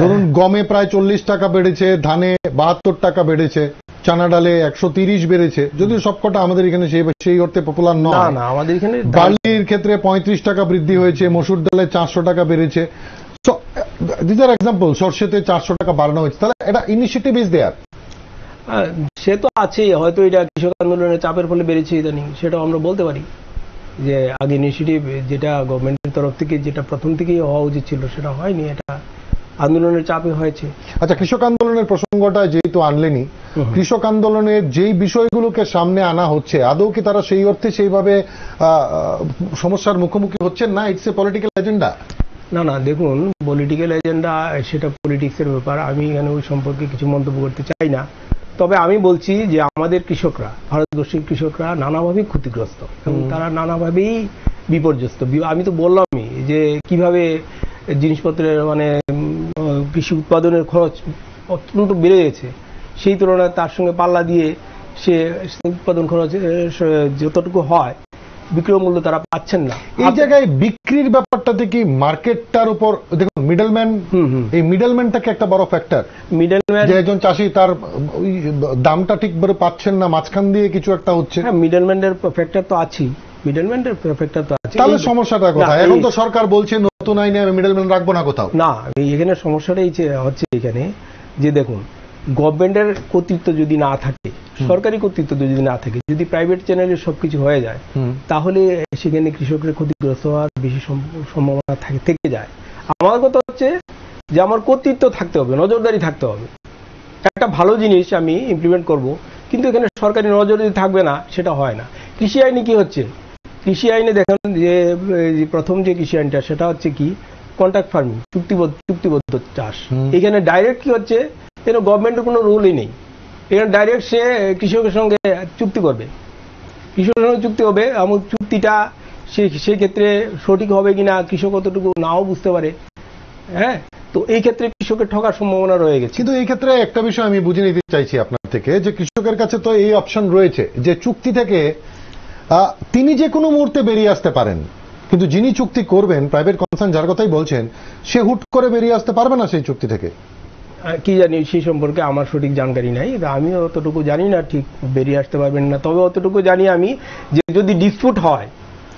ধরুন গমে প্রায় চল্লিশ টাকা বেড়েছে ধানে বাহাত্তর টাকা বেড়েছে চানা ডালে একশো তিরিশ বেড়েছে। যদিও সবকটা আমাদের এখানে সেই সেই অর্থে পপুলার নয়। না আমাদের এখানে বার্লির ক্ষেত্রে পঁয়ত্রিশ টাকা বৃদ্ধি হয়েছে মসুর ডালে চারশো টাকা বেড়েছে। দিস আর এক্সাম্পল সর্ষেতে চারশো টাকা বাড়ানো হয়েছে। তাহলে এটা ইনিশিয়েটিভ ইজ দেয়ার সে তো আছেই হয়তো এটা কৃষক আন্দোলনের চাপের ফলে বেড়েছে ইদানিং সেটাও আমরা বলতে পারি। যে আগে ইনিশিয়েটিভ যেটা গভর্নমেন্টের তরফ থেকে যেটা প্রথম থেকেই হওয়া উচিত ছিল সেটা হয়নি এটা আন্দোলনের চাপে হয়েছে। আচ্ছা কৃষক আন্দোলনের প্রসঙ্গটা যেহেতু আনলেনি কৃষক আন্দোলনের যেই বিষয়গুলোকে সামনে আনা হচ্ছে আদৌ কি তারা সেই অর্থে সেইভাবে সমস্যার মুখোমুখি হচ্ছেন না? ইটস এ পলিটিক্যাল এজেন্ডা না না দেখুন পলিটিক্যাল এজেন্ডা সেটা পলিটিক্সের ব্যাপার। আমি এখানে ওই সম্পর্কে কিছু মন্তব্য করতে চাই না। তবে আমি বলছি যে আমাদের কৃষকরা ভারতবর্ষের কৃষকরা নানাভাবেই ক্ষতিগ্রস্ত এবং তারা নানাভাবেই বিপর্যস্ত। আমি তো বললামই যে কীভাবে জিনিসপত্রের মানে কৃষি উৎপাদনের খরচ অত্যন্ত বেড়ে গেছে সেই তুলনায় তার সঙ্গে পাল্লা দিয়ে সে উৎপাদন খরচ যতটুকু হয় বিক্রয় মূল্য তারা পাচ্ছেন না। এই জায়গায় বিক্রির ব্যাপারটাতে কি মার্কেটটার উপর দেখুন মিডলম্যান। এই মিডলম্যানটাকে একটা বড় ফ্যাক্টর মিডলম্যান যে একজন চাষি তার দামটা ঠিকভাবে পাচ্ছেন না মাঝখান দিয়ে কিছু একটা হচ্ছে। হ্যাঁ মিডলম্যানের ফ্যাক্টর তো আছেই। মিডলম্যানের ফ্যাক্টর তো আছে তাহলে সমস্যাটা কোথায়? এখন তো সরকার বলছে নতুন আইনে আমি মিডলম্যান রাখব না কোথাও। না এখানে সমস্যাটাই হচ্ছে এখানে যে দেখুন গভর্নমেন্টের কর্তৃত্ব যদি না থাকে সরকারি কর্তৃত্ব যদি না থাকে যদি প্রাইভেট চ্যানেলে সবকিছু হয়ে যায় তাহলে সেখানে কৃষকের ক্ষতিগ্রস্ত হওয়ার বেশি সম্ভাবনা থাকে যায়। আমার কথা হচ্ছে যে আমার কর্তৃত্ব থাকতে হবে নজরদারি থাকতে হবে। একটা ভালো জিনিস আমি ইমপ্লিমেন্ট করব কিন্তু এখানে সরকারি নজরদারি থাকবে না সেটা হয় না। কৃষি আইনে কি হচ্ছে? কৃষি আইনে দেখেন যে প্রথম যে কৃষি আইনটা সেটা হচ্ছে কি কন্ট্রাক্ট ফার্মিং চুক্তিবদ্ধ চুক্তিবদ্ধ চাষ। এখানে ডাইরেক্ট কি হচ্ছে? এখানে গভর্নমেন্টের কোনো রুলই নেই। এখানে ডাইরেক্ট সে কৃষকের সঙ্গে চুক্তি করবে। কৃষকের সঙ্গে চুক্তি হবে, এবং চুক্তিটা সে সেই ক্ষেত্রে সঠিক হবে কিনা, কৃষক কতটুকু নাও বুঝতে পারে। হ্যাঁ? তো এই ক্ষেত্রে কৃষকের ঠকার সম্ভাবনা রয়ে গেছে। কিন্তু এই ক্ষেত্রে একটা বিষয় আমি বুঝে নিতে চাইছি আপনার থেকে, যে কৃষকের কাছে তো এই অপশন রয়েছে, যে চুক্তি থেকে তিনি যে কোনো মুহূর্তে বেরিয়ে আসতে পারেন। কিন্তু যিনি চুক্তি করবেন প্রাইভেট কনসার্ন যার কথাই বলছেন, সে হুট করে বেরিয়ে আসতে পারবে না সেই চুক্তি থেকে। কি জানি সেই সম্পর্কে আমার সঠিক জানকারি নাই আমি অতটুকু জানি না, ঠিক বেরিয়ে আসতে পারবেন না। তবে অতটুকু জানি আমি যে যদি ডিসপুট হয়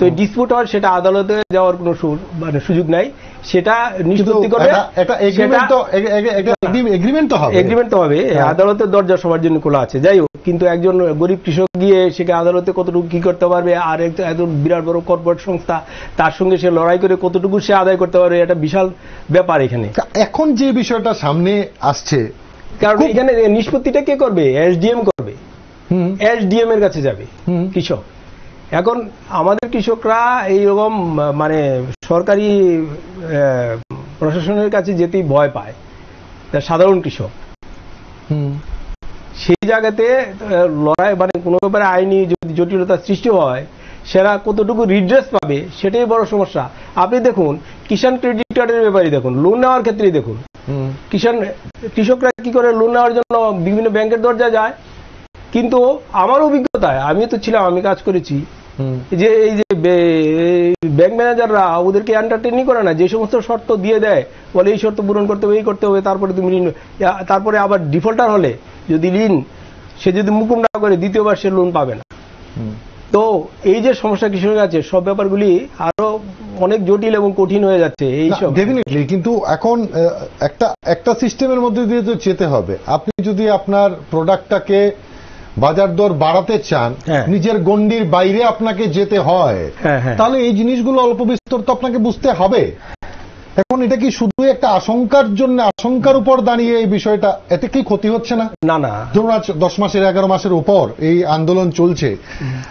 তো ডিসপুট হয় সেটা আদালতে যাওয়ার কোনো মানে সুযোগ নাই। সেটা নিষ্পত্তি করবে। একটা- এগ্রিমেন্ট তো এগ্রিমেন্ট তো হবে। এগ্রিমেন্ট তো হবে। হ্যাঁ। আদালতের দরজা সবার জন্য খোলা আছে। যাই হোক কিন্তু একজন গরিব কৃষক গিয়ে সেকে আদালতে কতটুকু কি করতে পারবে আর এত বিরাট বড় কর্পোরেট সংস্থা তার সঙ্গে সে লড়াই করে কতটুকু সে আদায় করতে পারবে এটা বিশাল ব্যাপার এখানে। এখন যে বিষয়টা সামনে আসছে কারণ এখানে নিষ্পত্তিটা কে করবে? এসডিএম করবে। হুম। এসডিএম এর কাছে যাবে হুম। কৃষক। এখন আমাদের কৃষকরা এইরকম মানে সরকারি প্রশাসনের কাছে যেতেই ভয় পায়। তা সাধারণ কৃষক। হুম। সেই জায়গাতে লড়াই মানে কোনো ব্যাপারে আইনি যদি জটিলতার সৃষ্টি হয় সেরা কতটুকু রিড্রেস পাবে সেটাই বড় সমস্যা। আপনি দেখুন কিষাণ ক্রেডিট কার্ডের ব্যাপারে দেখুন লোন নেওয়ার ক্ষেত্রেই দেখুন। হুম। কিষাণ কৃষকরা কি করে লোন নেওয়ার জন্য বিভিন্ন ব্যাংকের দরজা যায়? কিন্তু আমার অভিজ্ঞতায় আমি তো ছিলাম আমি কাজ করেছি। যে এই যে ব্যাংক ম্যানেজাররা ওদেরকে এন্টারটেনই করে না যে সমস্ত শর্ত দিয়ে দেয় বলে এই শর্ত পূরণ করতে হবে এই করতে হবে তারপরে তুমি ঋণ তারপরে আবার ডিফল্টার হলে যদি ঋণ সে যদি মুকুম না করে দ্বিতীয়বার সে লোন পাবে না। তো এই যে সমস্যা কৃষকের আছে সব ব্যাপারগুলি আরও অনেক জটিল এবং কঠিন হয়ে যাচ্ছে এই সব। ডেফিনেটলি কিন্তু এখন একটা একটা সিস্টেমের মধ্যে দিয়ে তো যেতে হবে। আপনি যদি আপনার প্রোডাক্টটাকে বাজার দর বাড়াতে চান হ্যাঁ। নিজের গন্ডির বাইরে আপনাকে যেতে হয় হ্যাঁ হ্যাঁ। তাহলে এই জিনিসগুলো অল্প বিস্তর তো আপনাকে বুঝতে হবে। এখন এটা কি শুধু একটা আশঙ্কার জন্য আশঙ্কার উপর দাঁড়িয়ে এই বিষয়টা এতে কি ক্ষতি হচ্ছে না? না না। ধরুন আজ দশ মাসের এগারো মাসের উপর এই আন্দোলন চলছে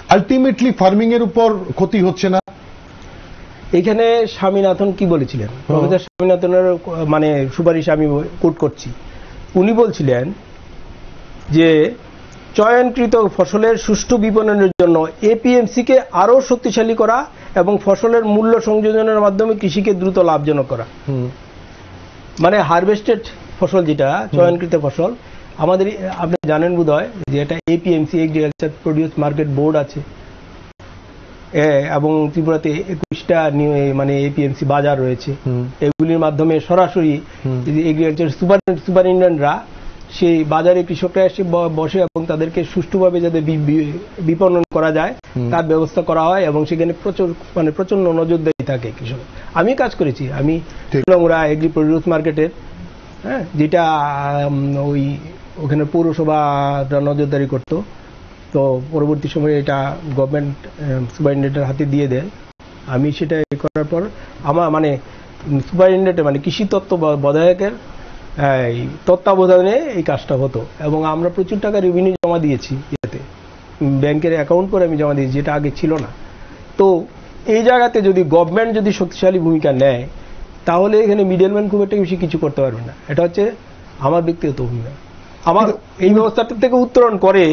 আলটিমেটলি ফার্মিং এর উপর ক্ষতি হচ্ছে না? এখানে স্বামীনাথন কি বলেছিলেন? প্রফেসর স্বামীনাথনের মানে সুপারিশ আমি কোট করছি। উনি বলছিলেন যে চয়নকৃত ফসলের সুষ্ঠু বিপণনের জন্য এপিএমসি কে আরও শক্তিশালী করা এবং ফসলের মূল্য সংযোজনের মাধ্যমে কৃষিকে দ্রুত লাভজনক করা। মানে হারভেস্টেড ফসল যেটা চয়নকৃত ফসল আমাদের আপনি জানেন বোধহয় যে এটা APMC agriculture produce market board আছে। এবং ত্রিপুরাতে একুশটা মানে এপিএমসি বাজার রয়েছে। এগুলির মাধ্যমে সরাসরি এগ্রিকালচার সুপার সুপারিনটেন্ডেন্টরা সেই বাজারে কৃষকরা এসে বসে এবং তাদেরকে সুষ্ঠুভাবে যাতে বিপণন করা যায় তার ব্যবস্থা করা হয় এবং সেখানে প্রচুর মানে প্রচণ্ড নজরদারি থাকে কৃষক। আমি কাজ করেছি আমি। নোংরা এগ্রি প্রডিউস মার্কেটের হ্যাঁ যেটা ওই ওখানে পৌরসভা নজরদারি করতো। তো পরবর্তী সময়ে এটা গভর্নমেন্ট সুপারিনটেন্ডেন্টের হাতে দিয়ে দেয়। আমি সেটা করার পর আমার মানে সুপারিনটেন্ডেন্ট মানে কৃষি তত্ত্ব বধায়কের এই তত্ত্বাবধানে এই কাজটা হতো এবং আমরা প্রচুর টাকা রেভিনিউ জমা দিয়েছি ইয়েতে ব্যাংকের অ্যাকাউন্ট করে আমি জমা দিয়েছি যেটা আগে ছিল না। তো এই জায়গাতে যদি গভর্নমেন্ট যদি শক্তিশালী ভূমিকা নেয় তাহলে এখানে মিডলম্যান খুব একটা বেশি কিছু করতে পারবে না। এটা হচ্ছে আমার ব্যক্তিগত ভূমিকা আমার এই ব্যবস্থাটা থেকে উত্তরণ করে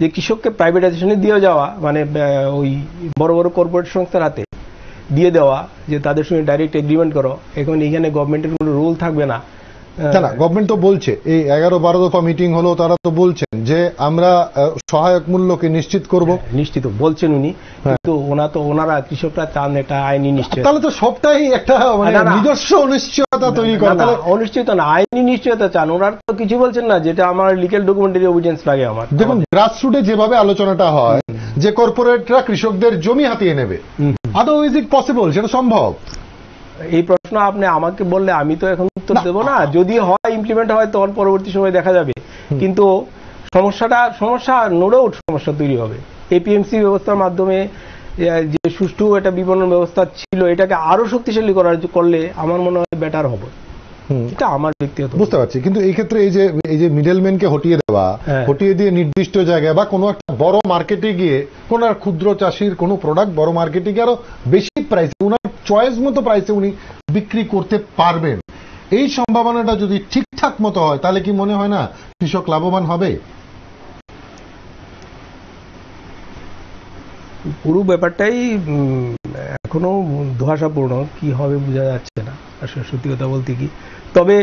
যে কৃষককে প্রাইভেটাইজেশনে দিয়ে যাওয়া মানে ওই বড় বড় কর্পোরেট সংস্থার হাতে দিয়ে দেওয়া যে তাদের সঙ্গে ডাইরেক্ট এগ্রিমেন্ট করো এখন এখানে গভর্নমেন্টের কোনো রোল থাকবে না। না না গভর্নমেন্ট তো বলছে। এই এগারো বারো দফা মিটিং হলো তারা তো বলছেন যে আমরা সহায়ক মূল্যকে নিশ্চিত করব। নিশ্চিত বলছেন উনি। কিন্তু ওনা তো ওনারা কৃষকরা চান একটা আইনি নিশ্চয় তাহলে তো সবটাই একটা মানে। নিজস্ব অনিশ্চয়তা তৈরি করে। তাহলে অনিশ্চিত না আইনি নিশ্চয়তা চান। ওনারা তো কিছু বলছেন না যেটা আমার লিগেল ডকুমেন্টারি এভিডেন্স লাগে আমার। দেখুন গ্রাসরুটে যেভাবে আলোচনাটা হয় যে কর্পোরেটরা কৃষকদের জমি হাতিয়ে নেবে। আদৌ ইজ ইট পসিবল সেটা সম্ভব। এই প্রশ্ন আপনি আমাকে বললে আমি তো এখন উত্তর না। দেবো না। যদি হয় ইমপ্লিমেন্ট হয় তখন পরবর্তী সময় দেখা যাবে। কিন্তু সমস্যাটা সমস্যা নোডেও সমস্যা তৈরি হবে। এপিএমসি ব্যবস্থার মাধ্যমে যে সুষ্ঠু একটা বিপণন ব্যবস্থা ছিল এটাকে আরও শক্তিশালী করার করলে আমার মনে হয় বেটার হবে। এটা আমার ব্যক্তিগত বুঝতে পারছি। কিন্তু এই ক্ষেত্রে এই যে এই যে মিডলম্যানকে হটিয়ে দেওয়া হ্যাঁ। হটিয়ে দিয়ে নির্দিষ্ট জায়গায় বা কোনো একটা বড় মার্কেটে গিয়ে কোন আর ক্ষুদ্র চাষির কোনো প্রোডাক্ট বড় মার্কেটে গিয়ে আরও বেশি প্রাইসে উনার চয়েস মতো প্রাইসে উনি বিক্রি করতে পারবেন। এই সম্ভাবনাটা যদি ঠিকঠাক মতো হয়, তাহলে কি মনে হয় না কৃষক লাভবান হবে? পুরো ব্যাপারটাই এখনও ধোঁয়াশাপূর্ণ, কি হবে বোঝা যাচ্ছে না। আসলে সত্যি কথা বলতে কি, তবে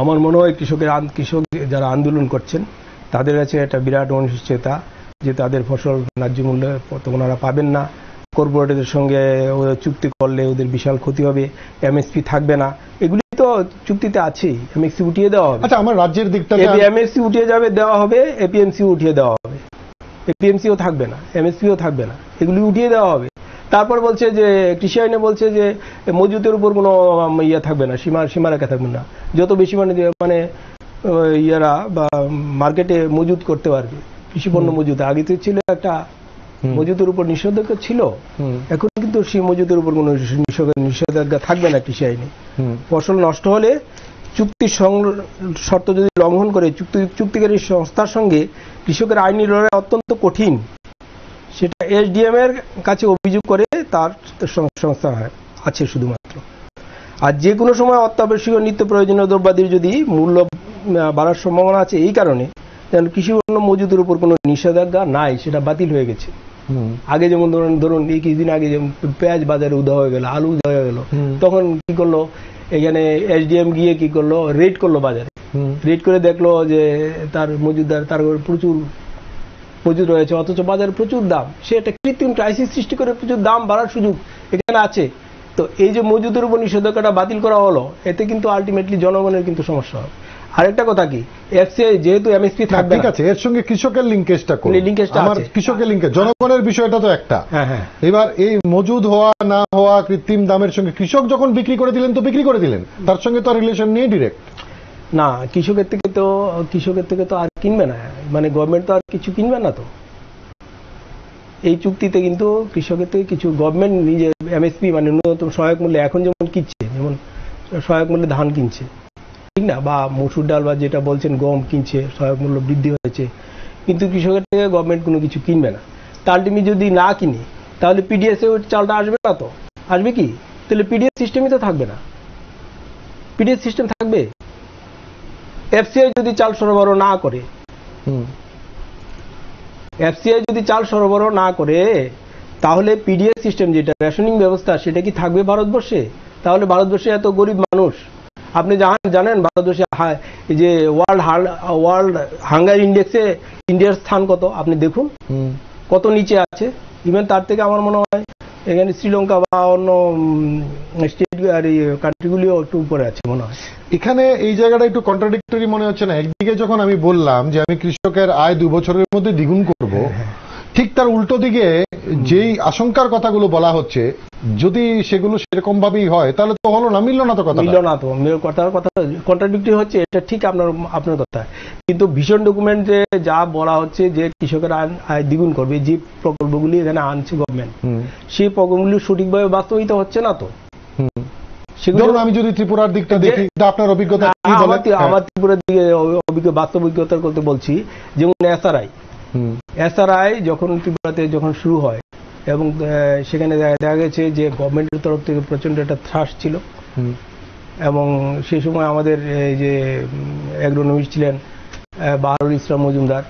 আমার মনে হয় কৃষকের কৃষক যারা আন্দোলন করছেন, তাদের কাছে একটা বিরাট অনিশ্চয়তা যে তাদের ফসল ন্যায্য মূল্যে তো ওনারা পাবেন না। কর্পোরেটদের সঙ্গে ওরা চুক্তি করলে ওদের বিশাল ক্ষতি হবে, এমএসপি থাকবে না। এগুলি চুক্তিতে আছেই এমএসপি উঠিয়ে দেওয়া হবে। আচ্ছা আমার রাজ্যের দিকটাতে এমএসসি উঠিয়ে যাবে দেওয়া হবে এপিএমসি উঠিয়ে দেওয়া হবে। এপিএমসিও থাকবে না এমএসপিও থাকবে না। এগুলি উঠিয়ে দেওয়া হবে। তারপর বলছে যে কৃষি আইনে বলছে যে মজুতের উপর কোনো ইয়ে থাকবে না সীমা সীমারেখা থাকবে না। যত বেশি মানে মানে ইয়েরা বা মার্কেটে মজুত করতে পারবে কৃষি পণ্য মজুত। আগে তো ছিল একটা হুম। মজুতের উপর নিষেধাজ্ঞা ছিল। এখন কিন্তু সেই মজুতের উপর কোনো নিষেধাজ্ঞা থাকবে না কৃষি আইনে ফসল নষ্ট হলে চুক্তি শর্ত যদি লঙ্ঘন করে চুক্তি চুক্তিকারী সংস্থার সঙ্গে কৃষকের আইনি লড়াই অত্যন্ত কঠিন। সেটা এসডিএম এর কাছে অভিযোগ করে তার সংস্থা আছে শুধুমাত্র। আর যে কোনো সময় অত্যাবশ্যকীয় নিত্য প্রয়োজনীয় দ্রব্যাদির যদি মূল্য বাড়ার সম্ভাবনা আছে এই কারণে যেন কৃষি পণ্য মজুদের উপর কোনো নিষেধাজ্ঞা নাই সেটা বাতিল হয়ে গেছে। আগে যেমন ধরুন ধরুন এই কিছুদিন আগে যেমন পেঁয়াজ বাজারে উদা হয়ে গেল আলু উদা হয়ে গেল তখন কি করল? এখানে এসডিএম গিয়ে কি করল? রেড করল বাজারে। রেড করে দেখল যে তার মজুদার তার প্রচুর মজুদ রয়েছে অথচ বাজারে প্রচুর দাম। সে একটা কৃত্রিম ক্রাইসিস সৃষ্টি করে প্রচুর দাম বাড়ার সুযোগ এখানে আছে। তো এই যে মজুদের উপর নিষেধাজ্ঞাটা বাতিল করা হলো এতে কিন্তু আলটিমেটলি জনগণের কিন্তু সমস্যা হবে। আরেকটা কথা কি? এফসিআই যেহেতু এমএসপি থাকবে ঠিক আছে এর সঙ্গে কৃষকের লিঙ্কেজটা করুন লিঙ্কেজটা আমার কৃষকের লিঙ্কেজ জনগণের বিষয়টা তো একটা। হ্যাঁ হ্যাঁ। এবার এই মজুদ হওয়া না হওয়া কৃত্রিম দামের সঙ্গে কৃষক যখন বিক্রি করে দিলেন তো বিক্রি করে দিলেন। তার সঙ্গে তো রিলেশন নেই ডিরেক্ট না কৃষকের থেকে তো কৃষকের থেকে তো আর কিনবে না। মানে গভর্নমেন্ট তো আর কিছু কিনবে না তো। এই চুক্তিতে কিন্তু কৃষকের থেকে কিছু গভর্নমেন্ট নিজে এমএসপি মানে ন্যূনতম সহায়ক মূল্যে এখন যেমন কিনছে যেমন সহায়ক মূল্যে ধান কিনছে। ঠিক না? বা মসুর ডাল বা যেটা বলছেন গম কিনছে সহায়ক মূল্য বৃদ্ধি হয়েছে। কিন্তু কৃষকের থেকে গভর্নমেন্ট কোনো কিছু কিনবে না। তা আলটিমেট যদি না কিনি তাহলে পিডিএস এ ওই চালটা আসবে না তো? আসবে কি? তাহলে পিডিএস সিস্টেমই তো থাকবে না। পিডিএস সিস্টেম থাকবে? এফসিআই যদি চাল সরবরাহ না করে এফসিআই যদি চাল সরবরাহ না করে তাহলে পিডিএস সিস্টেম যেটা রেশনিং ব্যবস্থা সেটা কি থাকবে ভারতবর্ষে? তাহলে ভারতবর্ষে এত গরিব মানুষ আপনি জানেন ভারতবর্ষে যে ওয়ার্ল্ড ওয়ার্ল্ড হাঙ্গার ইন্ডেক্সে ইন্ডিয়ার স্থান কত? আপনি দেখুন। কত নিচে আছে? ইভেন তার থেকে আমার মনে হয় এখানে শ্রীলঙ্কা বা অন্য স্টেট আর কান্ট্রিগুলিও একটু উপরে আছে মনে হয়। এখানে এই জায়গাটা একটু কন্ট্রাডিক্টরি মনে হচ্ছে না। একদিকে যখন আমি বললাম যে আমি কৃষকের আয় দু বছরের মধ্যে দ্বিগুণ করব ঠিক তার উল্টো দিকে যেই আশঙ্কার কথাগুলো বলা হচ্ছে যদি সেগুলো সেরকম ভাবেই হয় তাহলে তো হলো না মিললো না তো কথা মিলল না তো কথার কথা কন্ট্রাডিক্টরি হচ্ছে এটা ঠিক আপনার আপনার কথা। কিন্তু ভীষণ ডকুমেন্টে যা বলা হচ্ছে যে কৃষকের আয়- দ্বিগুণ করবে যে প্রকল্পগুলি এখানে আনছে গভর্নমেন্ট সেই প্রকল্পগুলি সঠিকভাবে বাস্তবিত হচ্ছে না তো? ধরুন আমি যদি ত্রিপুরার দিকটা দেখি আপনার অভিজ্ঞতা বলে? আমার ত্রিপুরার দিকে অভিজ্ঞ বাস্তব অভিজ্ঞতার করতে বলছি যেমন এসআরআই এসআরআই যখন ত্রিপুরাতে যখন শুরু হয় এবং সেখানে দেখা গেছে যে গভর্নমেন্টের তরফ থেকে প্রচণ্ড একটা থ্রাস ছিল। হুম, এবং সেই সময় আমাদের এই যে অ্যাগ্রোনমিস্ট ছিলেন বাহারুল ইসলাম মজুমদার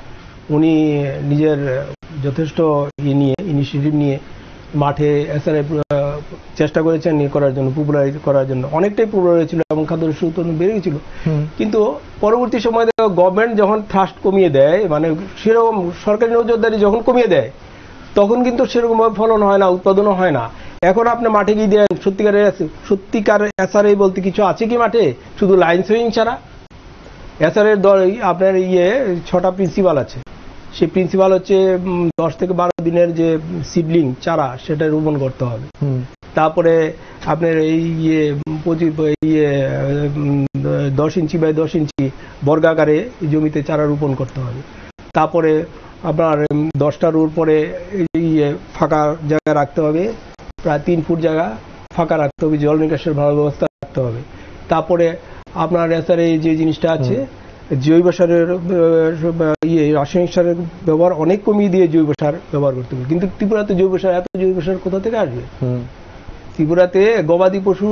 উনি নিজের যথেষ্ট ই নিয়ে ইনিশিয়েটিভ নিয়ে মাঠে এসআরআই চেষ্টা করেছেন ইয়ে করার জন্য পপুলারাইজ করার জন্য। অনেকটাই পপুলার ছিল এবং খাদ্যশস্য উৎপাদন বেড়ে গেছিল কিন্তু পরবর্তী সময় গভর্নমেন্ট যখন ট্রাস্ট কমিয়ে দেয় মানে সেরকম সরকারি নজরদারি যখন কমিয়ে দেয় তখন কিন্তু সেরকম ফলন হয় না উৎপাদনও হয় না। এখন আপনি মাঠে গিয়ে দেন সত্যিকারের সত্যিকার এসআরএ বলতে কিছু আছে কি মাঠে? শুধু লাইন সুইং ছাড়া। এসআরএর দল আপনার ইয়ে ছটা প্রিন্সিপাল আছে। সেই প্রিন্সিপাল হচ্ছে দশ থেকে বারো দিনের যে সিডলিং চারা সেটা রোপণ করতে হবে। তারপরে আপনার এই ইয়ে পঁচিশ ইয়ে দশ ইঞ্চি বাই দশ ইঞ্চি বর্গাকারে জমিতে চারা রোপণ করতে হবে। তারপরে আপনার উম, দশটা রোর পরে এই ইয়ে ফাঁকা জায়গা রাখতে হবে। প্রায় তিন ফুট জায়গা ফাঁকা রাখতে হবে। জল নিকাশের ভালো ব্যবস্থা রাখতে হবে। তারপরে আপনার এসারে যে জিনিসটা আছে জৈব সারের ইয়ে রাসায়নিক সারের ব্যবহার অনেক কমিয়ে দিয়ে জৈব সার ব্যবহার করতে হবে। কিন্তু ত্রিপুরাতে জৈব সার এত জৈব সার কোথা থেকে আসবে? ত্রিপুরাতে গবাদি পশু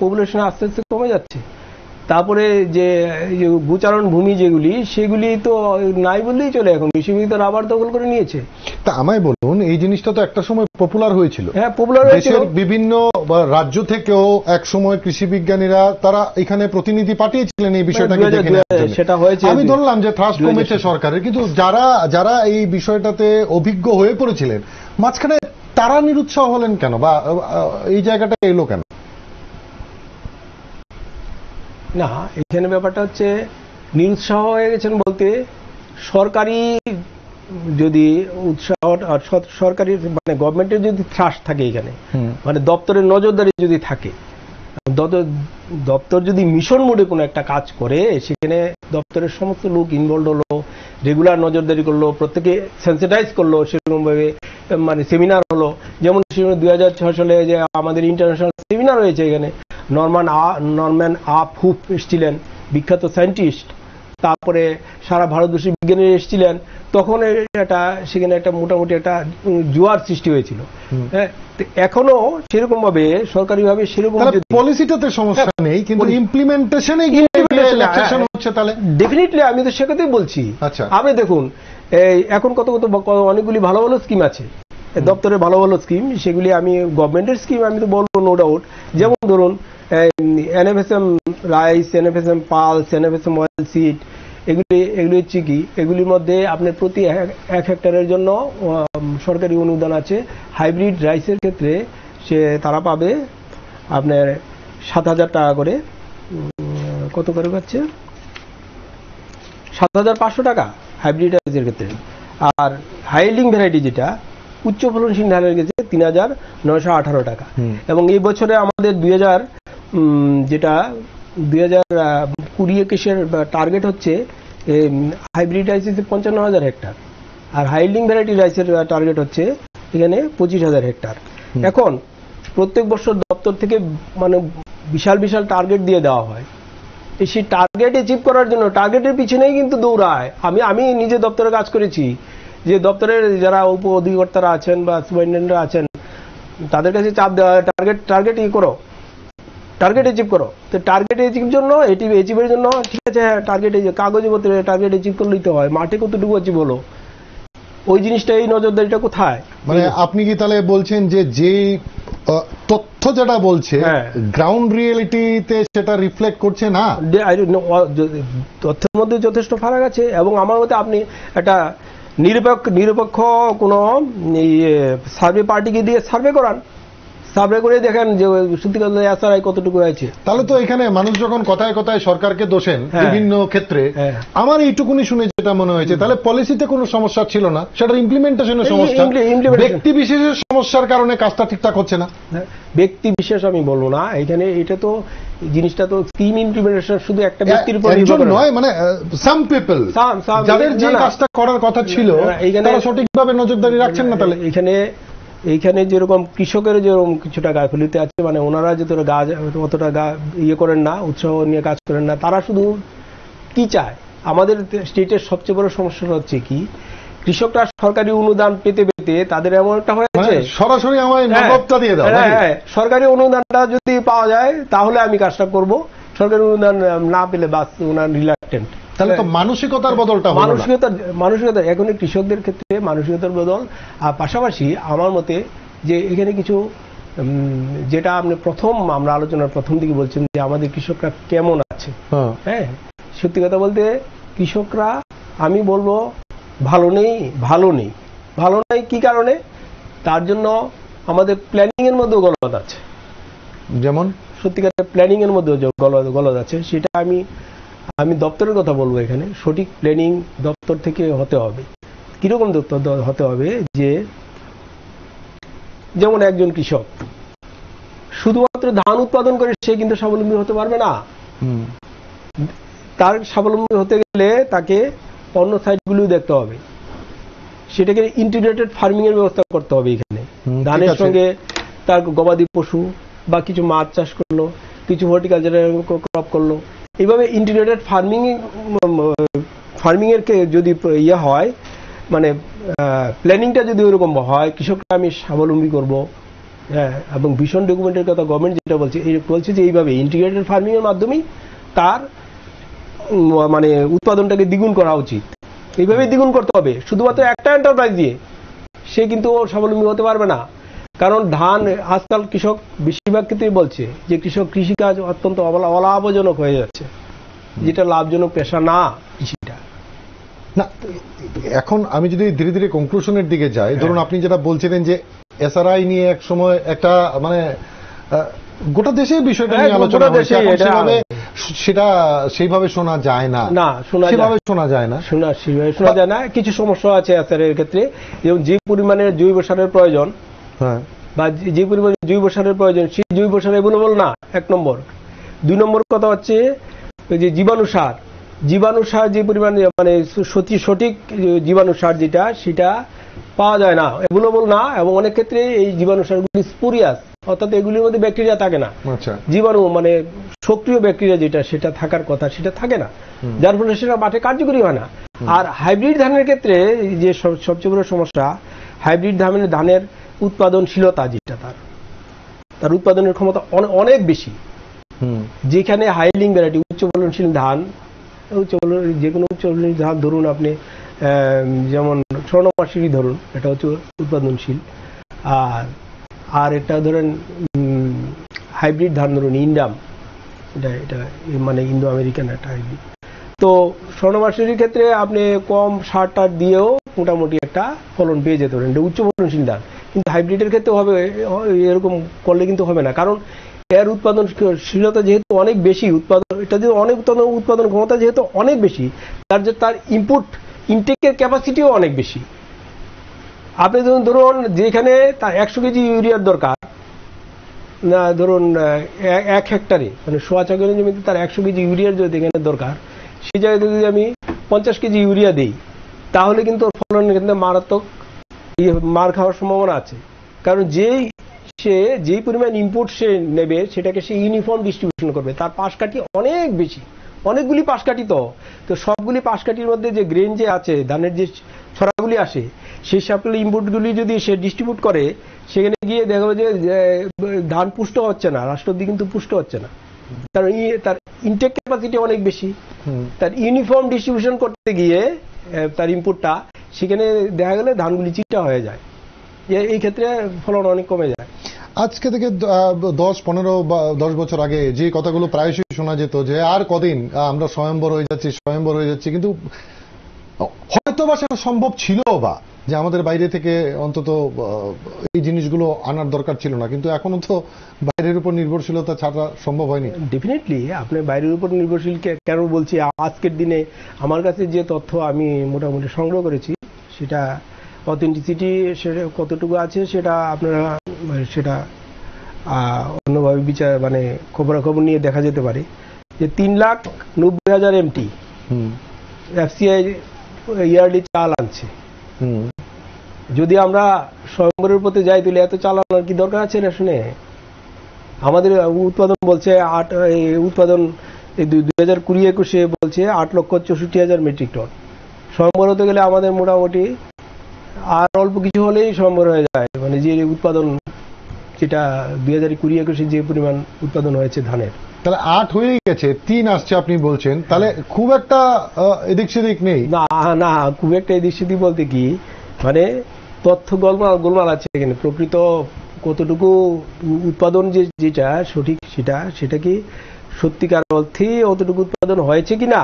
পপুলেশন আস্তে আস্তে কমে যাচ্ছে। তারপরে যে গোচারণ ভূমি যেগুলি সেগুলি তো নাই বললেই চলে এখন। বেশিরভাগই তো রাবার দখল করে নিয়েছে। তা আমায় বলুন এই জিনিসটা তো একটা সময় পপুলার হয়েছিল। হ্যাঁ পপুলার হয়েছিল। বিভিন্ন রাজ্য থেকেও এক সময় কৃষি বিজ্ঞানীরা তারা এখানে প্রতিনিধি পাঠিয়েছিলেন এই বিষয়টাকে দেখে জন্য। সেটা হয়েছে। আমি ধরলাম যে হাজার কমেছে সরকারের কিন্তু যারা যারা এই বিষয়টাতে অভিজ্ঞ হয়ে পড়েছিলেন মাঝখানে তারা নিরুৎসাহ হলেন কেন? বা এই জায়গাটা এলো কেন? না এখানে ব্যাপারটা হচ্ছে নিরুৎসাহ হয়ে গেছেন বলতে সরকারি যদি উৎসাহ আর সরকারি মানে গভর্নমেন্টের যদি থ্রাস থাকে এখানে মানে দপ্তরের নজরদারি যদি থাকে দপ্তর যদি মিশন মোডে কোনো একটা কাজ করে সেখানে দপ্তরের সমস্ত লোক ইনভলভ হলো রেগুলার নজরদারি করল প্রত্যেকে সেন্সিটাইজ করল সেরকমভাবে মানে সেমিনার হলো। যেমন দুই হাজার ছয় সালে যে আমাদের ইন্টারন্যাশনাল সেমিনার হয়েছে এখানে নরমান আ নরম্যান আপ হুপ এসেছিলেন বিখ্যাত সায়েন্টিস্ট। তারপরে সারা ভারতবর্ষের বিজ্ঞানী এসেছিলেন তখন একটা সেখানে একটা মোটামুটি একটা জোয়ার সৃষ্টি হয়েছিল। হ্যাঁ এখনও সেরকম ভাবে সরকারিভাবে সেরকম পলিসিটাতে সমস্যা নেই কিন্তু ইমপ্লিমেন্টেশনে হ্যাঁ। হচ্ছে তাহলে। ডেফিনেটলি আমি তো সে কথাই বলছি। আচ্ছা। আপনি দেখুন এই এখন কত কত অনেকগুলি ভালো ভালো স্কিম আছে। দপ্তরে ভালো ভালো স্কিম সেগুলি আমি গভর্নমেন্টের স্কিম আমি তো বলব নো ডাউট যেমন ধরুন NFSM rice NFSM pulse NFSM oil seed এগুলি এগুলি হচ্ছে কি? এগুলির মধ্যে আপনার প্রতি এক- হেক্টরের জন্য সরকারি অনুদান আছে। হাইব্রিড রাইসের ক্ষেত্রে সে তারা পাবে আপনার সাত হাজার টাকা করে। কত করে পাচ্ছে? সাত হাজার পাঁচশো টাকা হাইব্রিড রাইসের ক্ষেত্রে। আর হাইলিং ভ্যারাইটি যেটা উচ্চ ফলনশীল ধানের ক্ষেত্রে তিন হাজার নয়শো আঠারো টাকা। এবং এই বছরে আমাদের দুই হাজার যেটা দুই হাজার কুড়ি একুশের টার্গেট হচ্ছে হাইব্রিড রাইসের পঞ্চান্ন হাজার হেক্টর আর হাইলিং ভ্যারাইটি রাইসের টার্গেট হচ্ছে এখানে পঁচিশ হাজার হেক্টর এখন প্রত্যেক বছর দপ্তর থেকে মানে বিশাল বিশাল টার্গেট দিয়ে দেওয়া হয়। সেই টার্গেট অ্যাচিভ করার জন্য টার্গেটের পিছনেই কিন্তু দৌড়ায়। আমি আমি নিজে দপ্তরে কাজ করেছি। যে দপ্তরের যারা উপ অধিকর্তারা আছেন বা সুপারিনটেন্ডেন্টরা আছেন তাদের কাছে চাপ দেওয়া টার্গেট টার্গেট ই করো। টার্গেট অ্যাচিভ করো। তো টার্গেট অ্যাচিভ জন্য এটি অ্যাচিভের জন্য ঠিক আছে হ্যাঁ টার্গেট কাগজে পত্রে টার্গেট অ্যাচিভ করে নিতে হয়। মাঠে কতটুকু অ্যাচিভ হলো? ওই জিনিসটা এই নজরদারিটা কোথায়? মানে আপনি কি তাহলে বলছেন যে যে তথ্য যেটা বলছে হ্যাঁ। গ্রাউন্ড রিয়েলিটিতে সেটা রিফ্লেক্ট করছে না? তথ্যের মধ্যে যথেষ্ট ফারাক আছে এবং আমার মতে আপনি একটা নিরপেক্ষ নিরপেক্ষ কোনো সার্ভে পার্টিকে দিয়ে সার্ভে করান। সার্ভে করে দেখেন যে সত্যিকার এসআরআই কতটুকু হয়েছে তাহলে তো এখানে মানুষ যখন কথায় কথায় সরকারকে দোষেন হ্যাঁ। বিভিন্ন ক্ষেত্রে হ্যাঁ। আমার এইটুকুনি শুনে যেটা মনে হয়েছে তাহলে পলিসিতে কোনো সমস্যা ছিল না সেটার ইমপ্লিমেন্টেশনের সমস্যা ব্যক্তি বিশেষের সমস্যার কারণে কাজটা ঠিকঠাক হচ্ছে না হ্যাঁ, ব্যক্তি বিশেষ আমি বলব না এখানে এটা তো জিনিসটা তো স্কিম ইমপ্লিমেন্টেশন শুধু একটা ব্যক্তির উপর নির্ভর একজন নয় মানে সাম পিপল যাদের যে। কাজটা করার কথা ছিল তারা সঠিকভাবে নজরদারি রাখছেন না তাহলে এখানে এইখানে যেরকম কৃষকের যেরকম কিছুটা গাফিলিতে আছে মানে ওনারা যতটা গাছ অতটা গা ইয়ে করেন না উৎসাহ নিয়ে কাজ করেন না তারা শুধু কি চায়? আমাদের স্টেটের সবচেয়ে বড় সমস্যাটা হচ্ছে কি কৃষকরা সরকারি অনুদান পেতে পেতে তাদের এমন একটা মানে হয়েছে সরাসরি আমায় হ্যাঁ, নগদটা দিয়ে দাও হ্যাঁ, হ্যাঁ, সরকারি অনুদানটা যদি পাওয়া যায় তাহলে আমি কাজটা করব। সরকারি অনুদান না পেলে বাস ওনার রিলাক্টেন্ট তাহলে তো মানসিকতার বদলটা মানসিকতার মানসিকতা এখন কৃষকদের ক্ষেত্রে মানসিকতার বদল। আর পাশাপাশি আমার মতে যে এখানে কিছু যেটা আপনি প্রথম আমরা আলোচনার প্রথম দিকে বলছেন যে আমাদের কৃষকরা কেমন আছে। হ্যাঁ। হ্যাঁ সত্যি কথা বলতে কৃষকরা আমি বলব ভালো নেই ভালো নেই। ভালো নেই কি কারণে? তার জন্য আমাদের প্ল্যানিং এর মধ্যেও গলদ আছে। যেমন? সত্যিকারের প্ল্যানিং এর মধ্যেও গলদ গলদ আছে সেটা আমি আমি দপ্তরের কথা বলব এখানে। সঠিক প্ল্যানিং দপ্তর থেকে হতে হবে। কীরকম দপ্তর হতে হবে যে যেমন একজন কৃষক শুধুমাত্র ধান উৎপাদন করে সে কিন্তু স্বাবলম্বী হতে পারবে না। তার স্বাবলম্বী হতে গেলে তাকে অন্য সাইডগুলিও দেখতে হবে। সেটাকে ইন্টিগ্রেটেড ফার্মিং এর ব্যবস্থা করতে হবে এখানে। ধানের সঙ্গে তার গবাদি পশু বা কিছু মাছ চাষ করল কিছু হর্টিকালচারের ক্রপ করল এইভাবে ইন্টিগ্রেটেড ফার্মিং ফার্মিং এর কে যদি ইয়ে হয় মানে প্ল্যানিংটা যদি ওরকম হয়, কৃষকরা আমি স্বাবলম্বী করব হ্যাঁ এবং ভীষণ ডকুমেন্টের কথা গভর্নমেন্ট যেটা বলছে, এই বলছে যে এইভাবে ইন্টিগ্রেটেড ফার্মিংয়ের মাধ্যমেই তার মানে উৎপাদনটাকে দ্বিগুণ করা উচিত। এইভাবে দ্বিগুণ করতে হবে। শুধুমাত্র একটা এন্টারপ্রাইজ দিয়ে সে কিন্তু স্বাবলম্বী হতে পারবে না। কারণ ধান আজকাল কৃষক বেশিরভাগ ক্ষেত্রেই বলছে যে কৃষক কৃষিকাজ অত্যন্ত অলাভজনক হয়ে যাচ্ছে যেটা লাভজনক পেশা না কৃষিটা। না এখন আমি যদি ধীরে ধীরে কনক্লুশনের দিকে যাই ধরুন আপনি যেটা বলছিলেন যে এসআরআই নিয়ে এক সময় একটা মানে গোটা দেশে বিষয়টা হ্যাঁ, নিয়ে আলোচনা গোটা হয়েছে। সেভাবে সেটা সেইভাবে শোনা যায় না। না শোনা সেভাবে শোনা যায় না। শোনা শোনা যায় না। কিছু সমস্যা আছে আচারের ক্ষেত্রে। যেমন যে পরিমাণের জৈব সারের প্রয়োজন হ্যাঁ বা যে- পরিমাণে জৈব সারের প্রয়োজন সেই জৈব সার অ্যাভেলেবল না এক নম্বর। দুই নম্বর কথা হচ্ছে যে জীবাণু সার। জীবাণু সার যে পরিমাণে মানে সত্যি সঠিক জীবাণু সার যেটা সেটা পাওয়া যায় না। অ্যাভেলেবল না এবং অনেক ক্ষেত্রে এই জীবাণু সারগুলি স্পুরিয়াস অর্থাৎ এগুলির মধ্যে ব্যাকটেরিয়া থাকে না। আচ্ছা। জীবাণু মানে সক্রিয় ব্যাকটেরিয়া যেটা সেটা থাকার কথা সেটা থাকে না। যার ফলে সেটা মাঠে কার্যকরী হয় না। আর হাইব্রিড ধানের ক্ষেত্রে যে সবচেয়ে বড় সমস্যা হাইব্রিড ধানের ধানের উৎপাদনশীলতা যেটা তার। তার উৎপাদনের ক্ষমতা অনেক বেশি। যেখানে হাইলিং ভ্যারাইটি উচ্চ ফলনশীল ধান উচ্চ যে কোনো উচ্চ ফলনশীল ধান ধরুন আপনি যেমন স্বর্ণমাসিরি ধরুন এটা হচ্ছে উৎপাদনশীল। আর আর এটা ধরেন হাইব্রিড ধান ধরুন ইন্ডাম। এটা এটা মানে ইন্দো আমেরিকান একটা হাইব্রিড। তো স্বর্ণমাসিরির ক্ষেত্রে আপনি কম সার টার দিয়েও মোটামুটি একটা ফলন পেয়ে যেতে পারেন। এটা উচ্চ ফলনশীল ধান। কিন্তু হাইব্রিডের ক্ষেত্রে হবে, এরকম করলে কিন্তু হবে না। কারণ এর উৎপাদনশীলতা যেহেতু অনেক বেশি, উৎপাদন, এটা যে অনেক উৎপাদন উৎপাদন ক্ষমতা যেহেতু অনেক বেশি, তার যে, তার ইনপুট ইনটেকের ক্যাপাসিটিও অনেক বেশি। আপনি ধরুন ধরুন যেখানে তার একশো কেজি ইউরিয়ার দরকার, না, ধরুন এক হেক্টারে মানে সোয়া চাকরি জমিতে তার একশো কেজি ইউরিয়ার যদি এখানে দরকার সেই জায়গায় যদি আমি পঞ্চাশ কেজি ইউরিয়া দিই, তাহলে কিন্তু ওর ফলনের ক্ষেত্রে মারাত্মক মার খাওয়ার সম্ভাবনা আছে। কারণ যেই সে যেই পরিমাণ ইনপুট সে নেবে সেটাকে সে ইউনিফর্ম ডিস্ট্রিবিউশন করবে। তার পাশকাঠি অনেক বেশি। অনেকগুলি পাশকাঠি তো। তো সবগুলি পাশকাঠির মধ্যে যে গ্রেন যে আছে ধানের যে ছড়াগুলি আসে সেই সবগুলি ইনপুটগুলি যদি সে ডিস্ট্রিবিউট করে সেখানে গিয়ে দেখা যাবে যে ধান পুষ্ট হচ্ছে না রাষ্ট্রদি কিন্তু পুষ্ট হচ্ছে না। কারণ ই- তার ইনটেক ক্যাপাসিটি অনেক বেশি। তার ইউনিফর্ম ডিস্ট্রিবিউশন করতে গিয়ে তার ইনপুটটা সেখানে দেখা গেলে ধানগুলি চিটা হয়ে যায়। এই ক্ষেত্রে ফলন অনেক কমে যায়। আজকে থেকে দশ, পনেরো বা দশ বছর আগে যে কথাগুলো প্রায়শই শোনা যেত যে আর কদিন আমরা স্বয়ম্বর হয়ে যাচ্ছি, স্বয়ম্বর হয়ে যাচ্ছি, কিন্তু হয়তো বা সেটা সম্ভব ছিল বা। যে আমাদের বাইরে থেকে অন্তত এই জিনিসগুলো আনার দরকার ছিল না। কিন্তু এখনও তো বাইরের উপর নির্ভরশীলতা ছাড়া সম্ভব হয়নি। ডেফিনেটলি আপনি বাইরের উপর নির্ভরশীল কেন বলছি? আজকের দিনে আমার কাছে যে তথ্য আমি মোটামুটি সংগ্রহ করেছি সেটা অথেন্টিসিটি সেটা কতটুকু আছে সেটা আপনারা মানে সেটা অন্যভাবে বিচার মানে খবরাখবর নিয়ে দেখা যেতে পারে। যে তিন লাখ নব্বই হাজার এমটি এফসিআই ইয়ারলি চাল আনছে। যদি আমরা স্বয়ম্বরের পথে যাই, তাহলে এত চালানোর কি দরকার আছে না শুনে? আমাদের উৎপাদন বলছে আট উৎপাদন এই দুই হাজার কুড়ি একুশে বলছে আট লক্ষ চৌষট্টি হাজার মেট্রিক টন। স্বয়ম্বর হতে গেলে আমাদের মোটামুটি আর অল্প কিছু হলেই স্বয়ম্বর হয়ে যায়। মানে যে উৎপাদন যেটা দুই হাজার কুড়ি একুশে যে পরিমাণ উৎপাদন হয়েছে ধানের। তাহলে আট হয়েই গেছে তিন আসছে আপনি বলছেন তাহলে খুব একটা এদিক সেদিক নেই। না না খুব একটা এদিক সেদিক বলতে কি মানে তথ্য গোলমাল গোলমাল আছে এখানে। প্রকৃত কতটুকু উৎপাদন যে যেটা সঠিক সেটা সেটা কি সত্যিকার অর্থেই অতটুকু উৎপাদন হয়েছে কি না?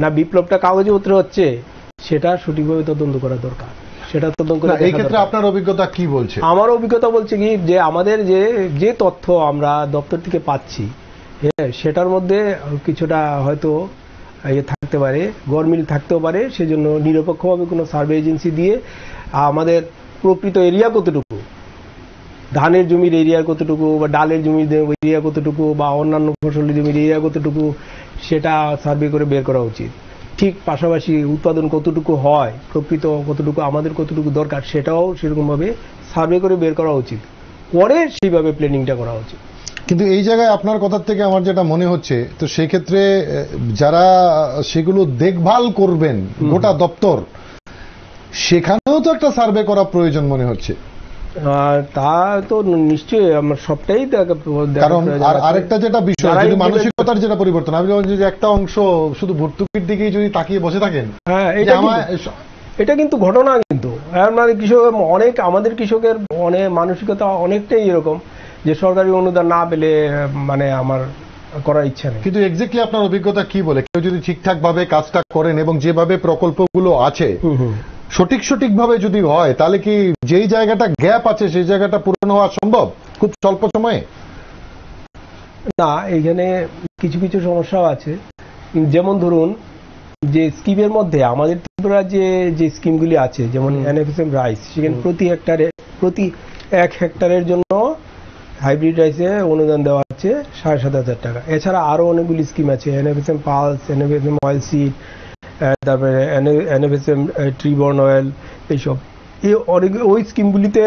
না বিপ্লবটা কাগজে উতরে হচ্ছে সেটা সঠিকভাবে তদন্ত করা দরকার। সেটা তদন্ত করে এই ক্ষেত্রে আপনার অভিজ্ঞতা কি বলছে? আমার অভিজ্ঞতা বলছে কি যে আমাদের যে যে তথ্য আমরা দপ্তর থেকে পাচ্ছি হ্যাঁ সেটার মধ্যে কিছুটা হয়তো ইয়ে থাকতে পারে গরমিল থাকতেও পারে, সেজন্য নিরপেক্ষভাবে কোনো সার্ভে এজেন্সি দিয়ে আমাদের প্রকৃত এরিয়া কতটুকু? ধানের জমির এরিয়া কতটুকু বা ডালের জমির এরিয়া কতটুকু বা অন্যান্য ফসলের জমির এরিয়া কতটুকু, সেটা সার্ভে করে বের করা উচিত। ঠিক পাশাপাশি উৎপাদন কতটুকু হয়, প্রকৃত কতটুকু, আমাদের কতটুকু দরকার, সেটাও সেরকমভাবে সার্ভে করে বের করা উচিত। পরে সেইভাবে প্ল্যানিংটা করা উচিত। কিন্তু এই জায়গায় আপনার কথার থেকে আমার যেটা মনে হচ্ছে তো সেই ক্ষেত্রে যারা সেগুলো দেখভাল করবেন গোটা দপ্তর সেখানেও তো একটা সার্ভে করা প্রয়োজন মনে হচ্ছে। আর তা তো নিশ্চয়ই আমার সবটাই কারণ আর আরেকটা যেটা বিষয় যদি মানসিকতার যেটা পরিবর্তন আমি বলছেন যে একটা অংশ শুধু ভর্তুকির দিকেই যদি তাকিয়ে বসে থাকেন হ্যাঁ এটা আমার কিন্তু- এটা কিন্তু ঘটনা কিন্তু। আমাদের কৃষক অনেক আমাদের কৃষকের অনেক মানসিকতা অনেকটাই এরকম। যে সরকারি অনুদান না পেলে মানে আমার করার ইচ্ছা নেই। কিন্তু এক্স্যাক্টলি আপনার অভিজ্ঞতা কি বলে? কেউ যদি ঠিকঠাক ভাবে কাজটা করেন এবং যেভাবে প্রকল্পগুলো আছে সঠিক সঠিক ভাবে যদি হয় তাহলে কি যেই জায়গাটা গ্যাপ আছে সেই জায়গাটা পূরণ হওয়া সম্ভব? খুব স্বল্প সময়ে? না এখানে কিছু কিছু সমস্যাও আছে। যেমন ধরুন যে স্কিমের মধ্যে আমাদের ত্রিপুরা যে যে স্কিমগুলি আছে যেমন। এনএফএসএম রাইস সেখানে প্রতি হেক্টারে প্রতি এক হেক্টারের জন্য হাইব্রিড রাইসে অনুদান দেওয়া হচ্ছে সাড়ে সাত হাজার টাকা। এছাড়া আরও অনেকগুলি স্কিম আছে NFSM pulse NFSM oil seed তারপরে এনএফএসএম ট্রিবর্ন অয়েল এইসব। এই অনেক ওই স্কিমগুলিতে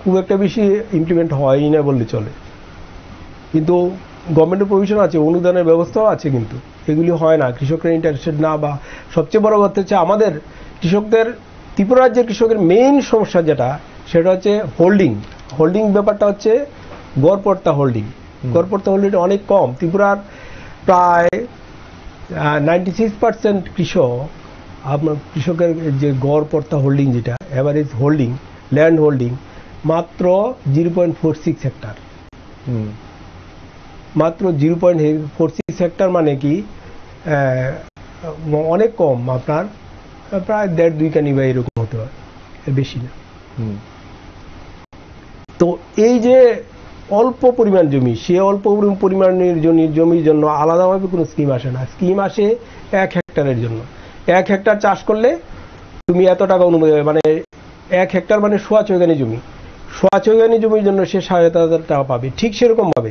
খুব একটা বেশি ইমপ্লিমেন্ট হয়ই না বললে চলে। কিন্তু গভর্নমেন্টের প্রভিশন আছে, অনুদানের ব্যবস্থাও আছে কিন্তু। এগুলি হয় না, কৃষকরা ইন্টারেস্টেড না বা সবচেয়ে বড় কথা হচ্ছে আমাদের কৃষকদের, ত্রিপুরা রাজ্যের কৃষকের মেইন সমস্যা যেটা, সেটা হচ্ছে হোল্ডিং হোল্ডিং ব্যাপারটা হচ্ছে গড়পড়তা হোল্ডিং গড়পড়তা হোল্ডিংটা অনেক কম। ত্রিপুরার প্রায় নাইনটি সিক্স পার্সেন্ট কৃষক আপনার কৃষকের যে গড় পড়তা হোল্ডিং যেটা অ্যাভারেজ হোল্ডিং ল্যান্ড হোল্ডিং মাত্র zero point four six hectare মাত্র zero point four six hectare মানে কি অনেক কম আপনার প্রায় দেড় দুই কানি বা এরকম হতে হয় বেশি না। তো এই যে অল্প পরিমাণ জমি, সে অল্প পরি- পরিমাণের জমি, জমির জন্য আলাদাভাবে কোনো স্কিম আসে না। স্কিম আসে এক হেক্টরের জন্য। এক হেক্টর চাষ করলে তুমি এত টাকা অনুমতি পাবে। মানে এক হেক্টর মানে সোয়া চৌগানি জমি। সোয়া চৌগানি জমির জন্য সে সাড়ে হাজার টাকা পাবে। ঠিক সেরকম ভাবে।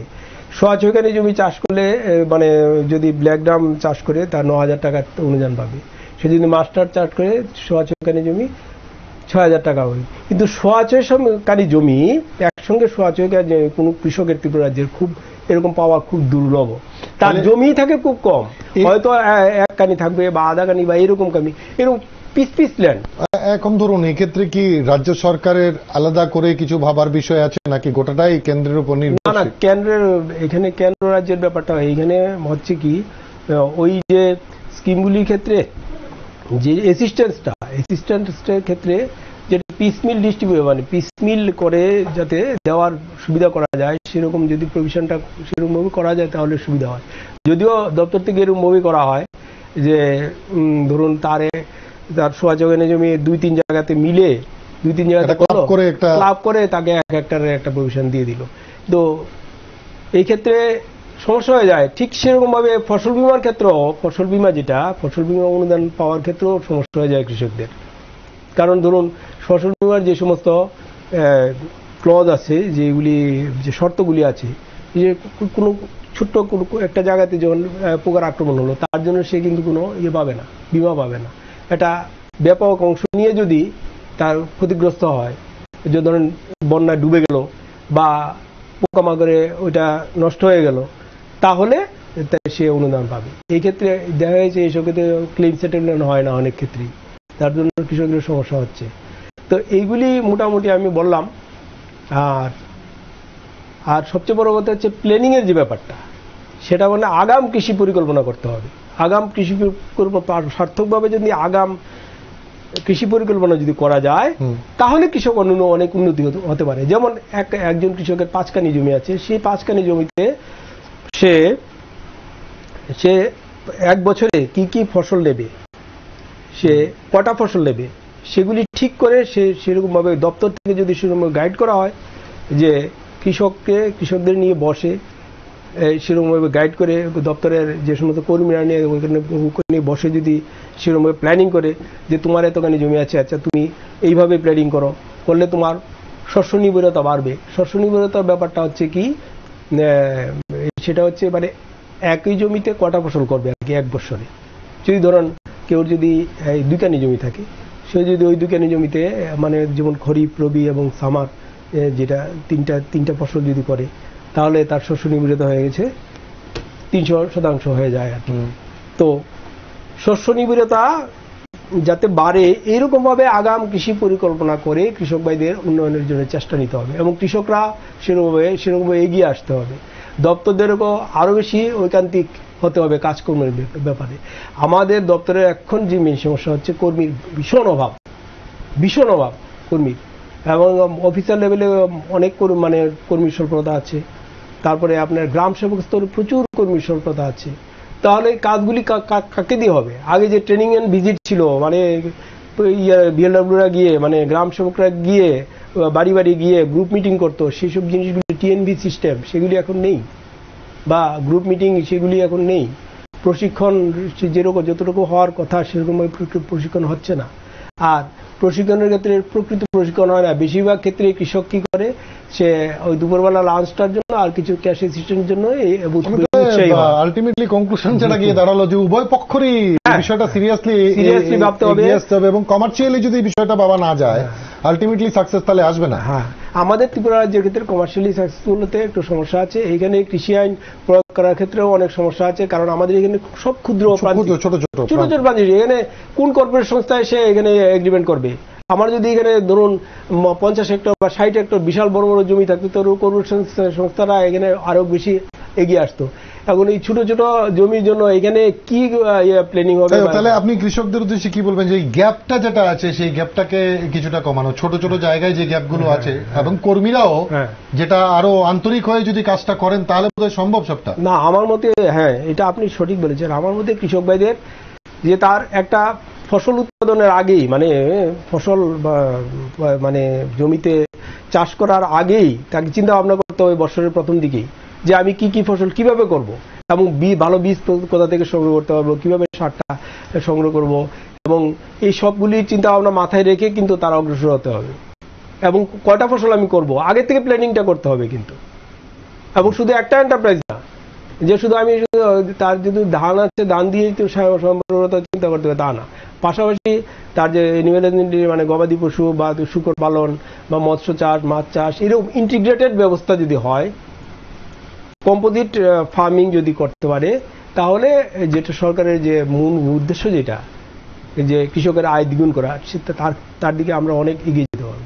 সোয়া চৌগানি জমি চাষ করলে মানে যদি ব্ল্যাক ড্রাম চাষ করে, তার ন হাজার টাকা অনুদান পাবে। সে যদি মাস্টার চাষ করে সোয়া চৌগানি জমি ছয় হাজার টাকা হবে কিন্তু সোয়া কানি জমি একসঙ্গে সোয়া যে কোনো কৃষকের ত্রিপুরা রাজ্যের খুব এরকম পাওয়া খুব দুর্লভ। তার জমি থাকে খুব কম। হয়তো এক কানি থাকবে বা আধা কানি বা এরকম কানি। এরকম পিস পিস ল্যান্ড এখন ধরুন এক্ষেত্রে কি রাজ্য সরকারের আলাদা করে কিছু ভাবার বিষয় আছে নাকি? গোটাটাই কেন্দ্রের উপর না না কেন্দ্রের এখানে কেন্দ্র রাজ্যের ব্যাপারটা হয়। এখানে হচ্ছে কি ওই যে স্কিমগুলির ক্ষেত্রে যে অ্যাসিস্ট্যান্সটা অ্যাসিস্ট্যান্সের ক্ষেত্রে যেটা পিসমিল ডিস্ট্রিবিউট মানে পিসমিল করে যাতে দেওয়ার সুবিধা করা যায় সেরকম যদি প্রভিশনটা সেরকমভাবে করা যায় তাহলে সুবিধা হয়। যদিও দপ্তর থেকে এরকমভাবে করা হয় যে ধরুন তারে তার সোয়া জগানে জমি দুই তিন জায়গাতে মিলে দুই তিন জায়গাতে ক্লাব করে একটা- ক্লাব করে তাকে এক হেক্টরের একটা প্রভিশন দিয়ে দিল। তো এই ক্ষেত্রে সমস্যা হয়ে যায়। ঠিক সেরকম ভাবে ফসল বিমার ক্ষেত্রেও, ফসল বিমা যেটা, ফসল বিমা অনুদান পাওয়ার ক্ষেত্রেও সমস্যা হয়ে যায় কৃষকদের। কারণ ধরুন, ফসল বিমার যে সমস্ত ক্লজ আছে, যেগুলি, যে শর্তগুলি আছে যে কোনো ছোট্ট একটা জায়গাতে যখন পোকার আক্রমণ হলো, তার জন্য সে কিন্তু কোনো ইয়ে পাবে না, বিমা পাবে না। এটা ব্যাপক অংশ নিয়ে যদি তার ক্ষতিগ্রস্ত হয়, যে ধরেন বন্যায় ডুবে গেল, বা পোকামাকড়ে ওইটা নষ্ট হয়ে গেল তাহলে সে অনুদান পাবে। এই ক্ষেত্রে দেখা গেছে এইসব ক্ষেত্রে ক্লেম সেটেলমেন্ট হয় না অনেক ক্ষেত্রেই। তার জন্য কৃষকদের সমস্যা হচ্ছে। তো এইগুলি মোটামুটি আমি বললাম। আর আর সবচেয়ে বড় কথা হচ্ছে প্ল্যানিং এর যে ব্যাপারটা সেটা মানে আগাম কৃষি পরিকল্পনা করতে হবে। আগাম কৃষি পরিকল্পনা সার্থকভাবে যদি আগাম কৃষি পরিকল্পনা যদি করা যায় তাহলে কৃষক অন্য অনেক উন্নতি হতে- হতে পারে। যেমন এক একজন কৃষকের পাঁচখানি জমি আছে সেই পাঁচখানি জমিতে সে সে এক বছরে কি কি ফসল নেবে? সে কটা ফসল নেবে? সেগুলি ঠিক করে সে সেরকমভাবে দপ্তর থেকে যদি সেরকম গাইড করা হয়, যে কৃষককে, কৃষকদের নিয়ে বসে সেরকমভাবে গাইড করে দপ্তরের যে সমস্ত কর্মীরা নিয়ে ওইখানে নিয়ে বসে যদি সেরকমভাবে প্ল্যানিং করে, যে তোমার এতখানি জমি আছে আচ্ছা তুমি এইভাবে প্ল্যানিং করো, করলে তোমার শস্য নির্ভরতা বাড়বে। শস্য নির্ভরতার ব্যাপারটা হচ্ছে কি সেটা হচ্ছে মানে একই জমিতে কটা ফসল করবে আর কি এক বছরে যদি ধরুন কেউ যদি এই দুইখানি জমি থাকে সে যদি ওই দুইখানি জমিতে মানে যেমন খরিফ রবি এবং সামার যেটা তিনটা তিনটা ফসল যদি করে তাহলে তার শস্য নির্ভরতা হয়ে গেছে তিনশো শতাংশ হয়ে যায় আর তো শস্য নিবিড়তা যাতে বাড়ে এইরকম ভাবে আগাম কৃষি পরিকল্পনা করে কৃষক ভাইদের উন্নয়নের জন্য চেষ্টা নিতে হবে এবং কৃষকরা সেরকমভাবে সেরকমভাবে এগিয়ে আসতে হবে। দপ্তরদেরও আরও বেশি ঐকান্তিক হতে হবে কাজকর্মের ব্যাপারে। আমাদের দপ্তরের এখন যে মেন সমস্যা হচ্ছে কর্মীর ভীষণ অভাব ভীষণ অভাব কর্মীর। এবং অফিসার লেভেলে অনেক মানে কর্মী স্বল্পতা আছে। তারপরে আপনার গ্রাম সেবক স্তরে প্রচুর কর্মী স্বল্পতা আছে। তাহলে কাজগুলি কাকে দিয়ে হবে? আগে যে ট্রেনিং এন্ড ভিজিট ছিল মানে বিএলডব্লিউরা গিয়ে মানে গ্রাম সেবকরা গিয়ে বাড়ি বাড়ি গিয়ে গ্রুপ মিটিং করতো, সেসব জিনিসগুলি টিএনবি সিস্টেম সেগুলি এখন নেই। বা গ্রুপ মিটিং সেগুলি এখন নেই। প্রশিক্ষণ যেরকম, যতটুকু হওয়ার কথা, সেরকম প্রশিক্ষণ হচ্ছে না। আর প্রশিক্ষণের ক্ষেত্রে প্রকৃত প্রশিক্ষণ হয় না। বেশিরভাগ ক্ষেত্রে কৃষক কি করে? সে ওই দুপুরবেলা লাঞ্চটার জন্য আর কিছু ক্যাশ অ্যাসিস্ট্যান্টের জন্য হয়। আলটিমেটলি কনক্লুশন যেটা গিয়ে দাঁড়াল যে উভয় পক্ষরই হ্যাঁ। বিষয়টা সিরিয়াসলি Seriously ভাবতে হবে। হবে এবং কমার্শিয়ালি যদি বিষয়টা ভাবা না যায় আলটিমেটলি সাকসেস তাহলে আসবে না। হ্যাঁ। আমাদের ত্রিপুরা রাজ্যের ক্ষেত্রে কমার্শিয়ালি সাকসেসফুল হতে একটু সমস্যা আছে। এইখানে কৃষি আইন প্রয়োগ করার ক্ষেত্রেও অনেক সমস্যা আছে কারণ আমাদের এখানে সব ক্ষুদ্র ছোট ছোট ছোট ছোট প্রান্তিক। এখানে কোন কর্পোরেট সংস্থা এসে এখানে এগ্রিমেন্ট করবে? আমার যদি এখানে ধরুন পঞ্চাশ হেক্টর বা ষাট হেক্টর বিশাল বড় বড় জমি থাকতো তো কর্পোরেট সংস্থা- সংস্থারা এখানে আরও বেশি এগিয়ে আসতো। এখন এই ছোট ছোট জমির জন্য এখানে কি প্ল্যানিং হবে? তাহলে আপনি কৃষকদের উদ্দেশ্যে কি বলবেন যে এই গ্যাপটা যেটা আছে সেই গ্যাপটাকে কিছুটা কমানো ছোট ছোট জায়গায় যে গ্যাপগুলো আছে এবং কর্মীরাও হ্যাঁ। যেটা আরও আন্তরিক হয়ে যদি কাজটা করেন তাহলে বোধহয় সম্ভব সবটা। না আমার মতে হ্যাঁ এটা আপনি সঠিক বলেছেন। আমার মতে কৃষক ভাইদের যে তার একটা ফসল উৎপাদনের আগেই মানে ফসল মানে জমিতে চাষ করার আগেই তাকে চিন্তা ভাবনা করতে হবে বছরের প্রথম দিকেই, যে আমি কি কি ফসল কীভাবে করব? এবং বি- ভালো বীজ কোথা থেকে সংগ্রহ করতে পারব? কীভাবে সারটা সংগ্রহ করব? এবং এই সবগুলি চিন্তা ভাবনা মাথায় রেখে কিন্তু তারা অগ্রসর হতে হবে। এবং কয়টা ফসল আমি করব? আগে থেকে প্ল্যানিংটা করতে হবে কিন্তু। এবং শুধু একটা এন্টারপ্রাইজ না, যে শুধু আমি তার যদি ধান আছে, ধান দিয়ে চিন্তা করতে হবে, তা না। পাশাপাশি তার যে অ্যানিমেল মানে গবাদি পশু বা শুকর পালন বা মৎস্য চাষ, মাছ চাষ, এরকম ইন্টিগ্রেটেড ব্যবস্থা যদি হয় কম্পোজিট ফার্মিং যদি করতে পারে, তাহলে যেটা সরকারের যে মূল উদ্দেশ্য যেটা, যে কৃষকের আয় দ্বিগুণ করা সেটা তার তার দিকে আমরা অনেক এগিয়ে যেতে পারব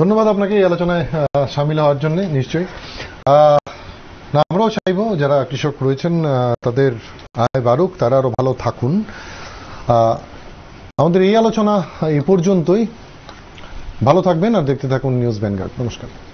ধন্যবাদ আপনাকে এই আলোচনায় সামিল হওয়ার জন্য, নিশ্চয়ই। আমরাও চাইব যারা কৃষক রয়েছেন তাদের আয় বাড়ুক, তারা আরও ভালো থাকুন। আমাদের এই আলোচনা এই পর্যন্তই। ভালো থাকবেন আর দেখতে থাকুন নিউজ ভ্যানগার্ড। নমস্কার।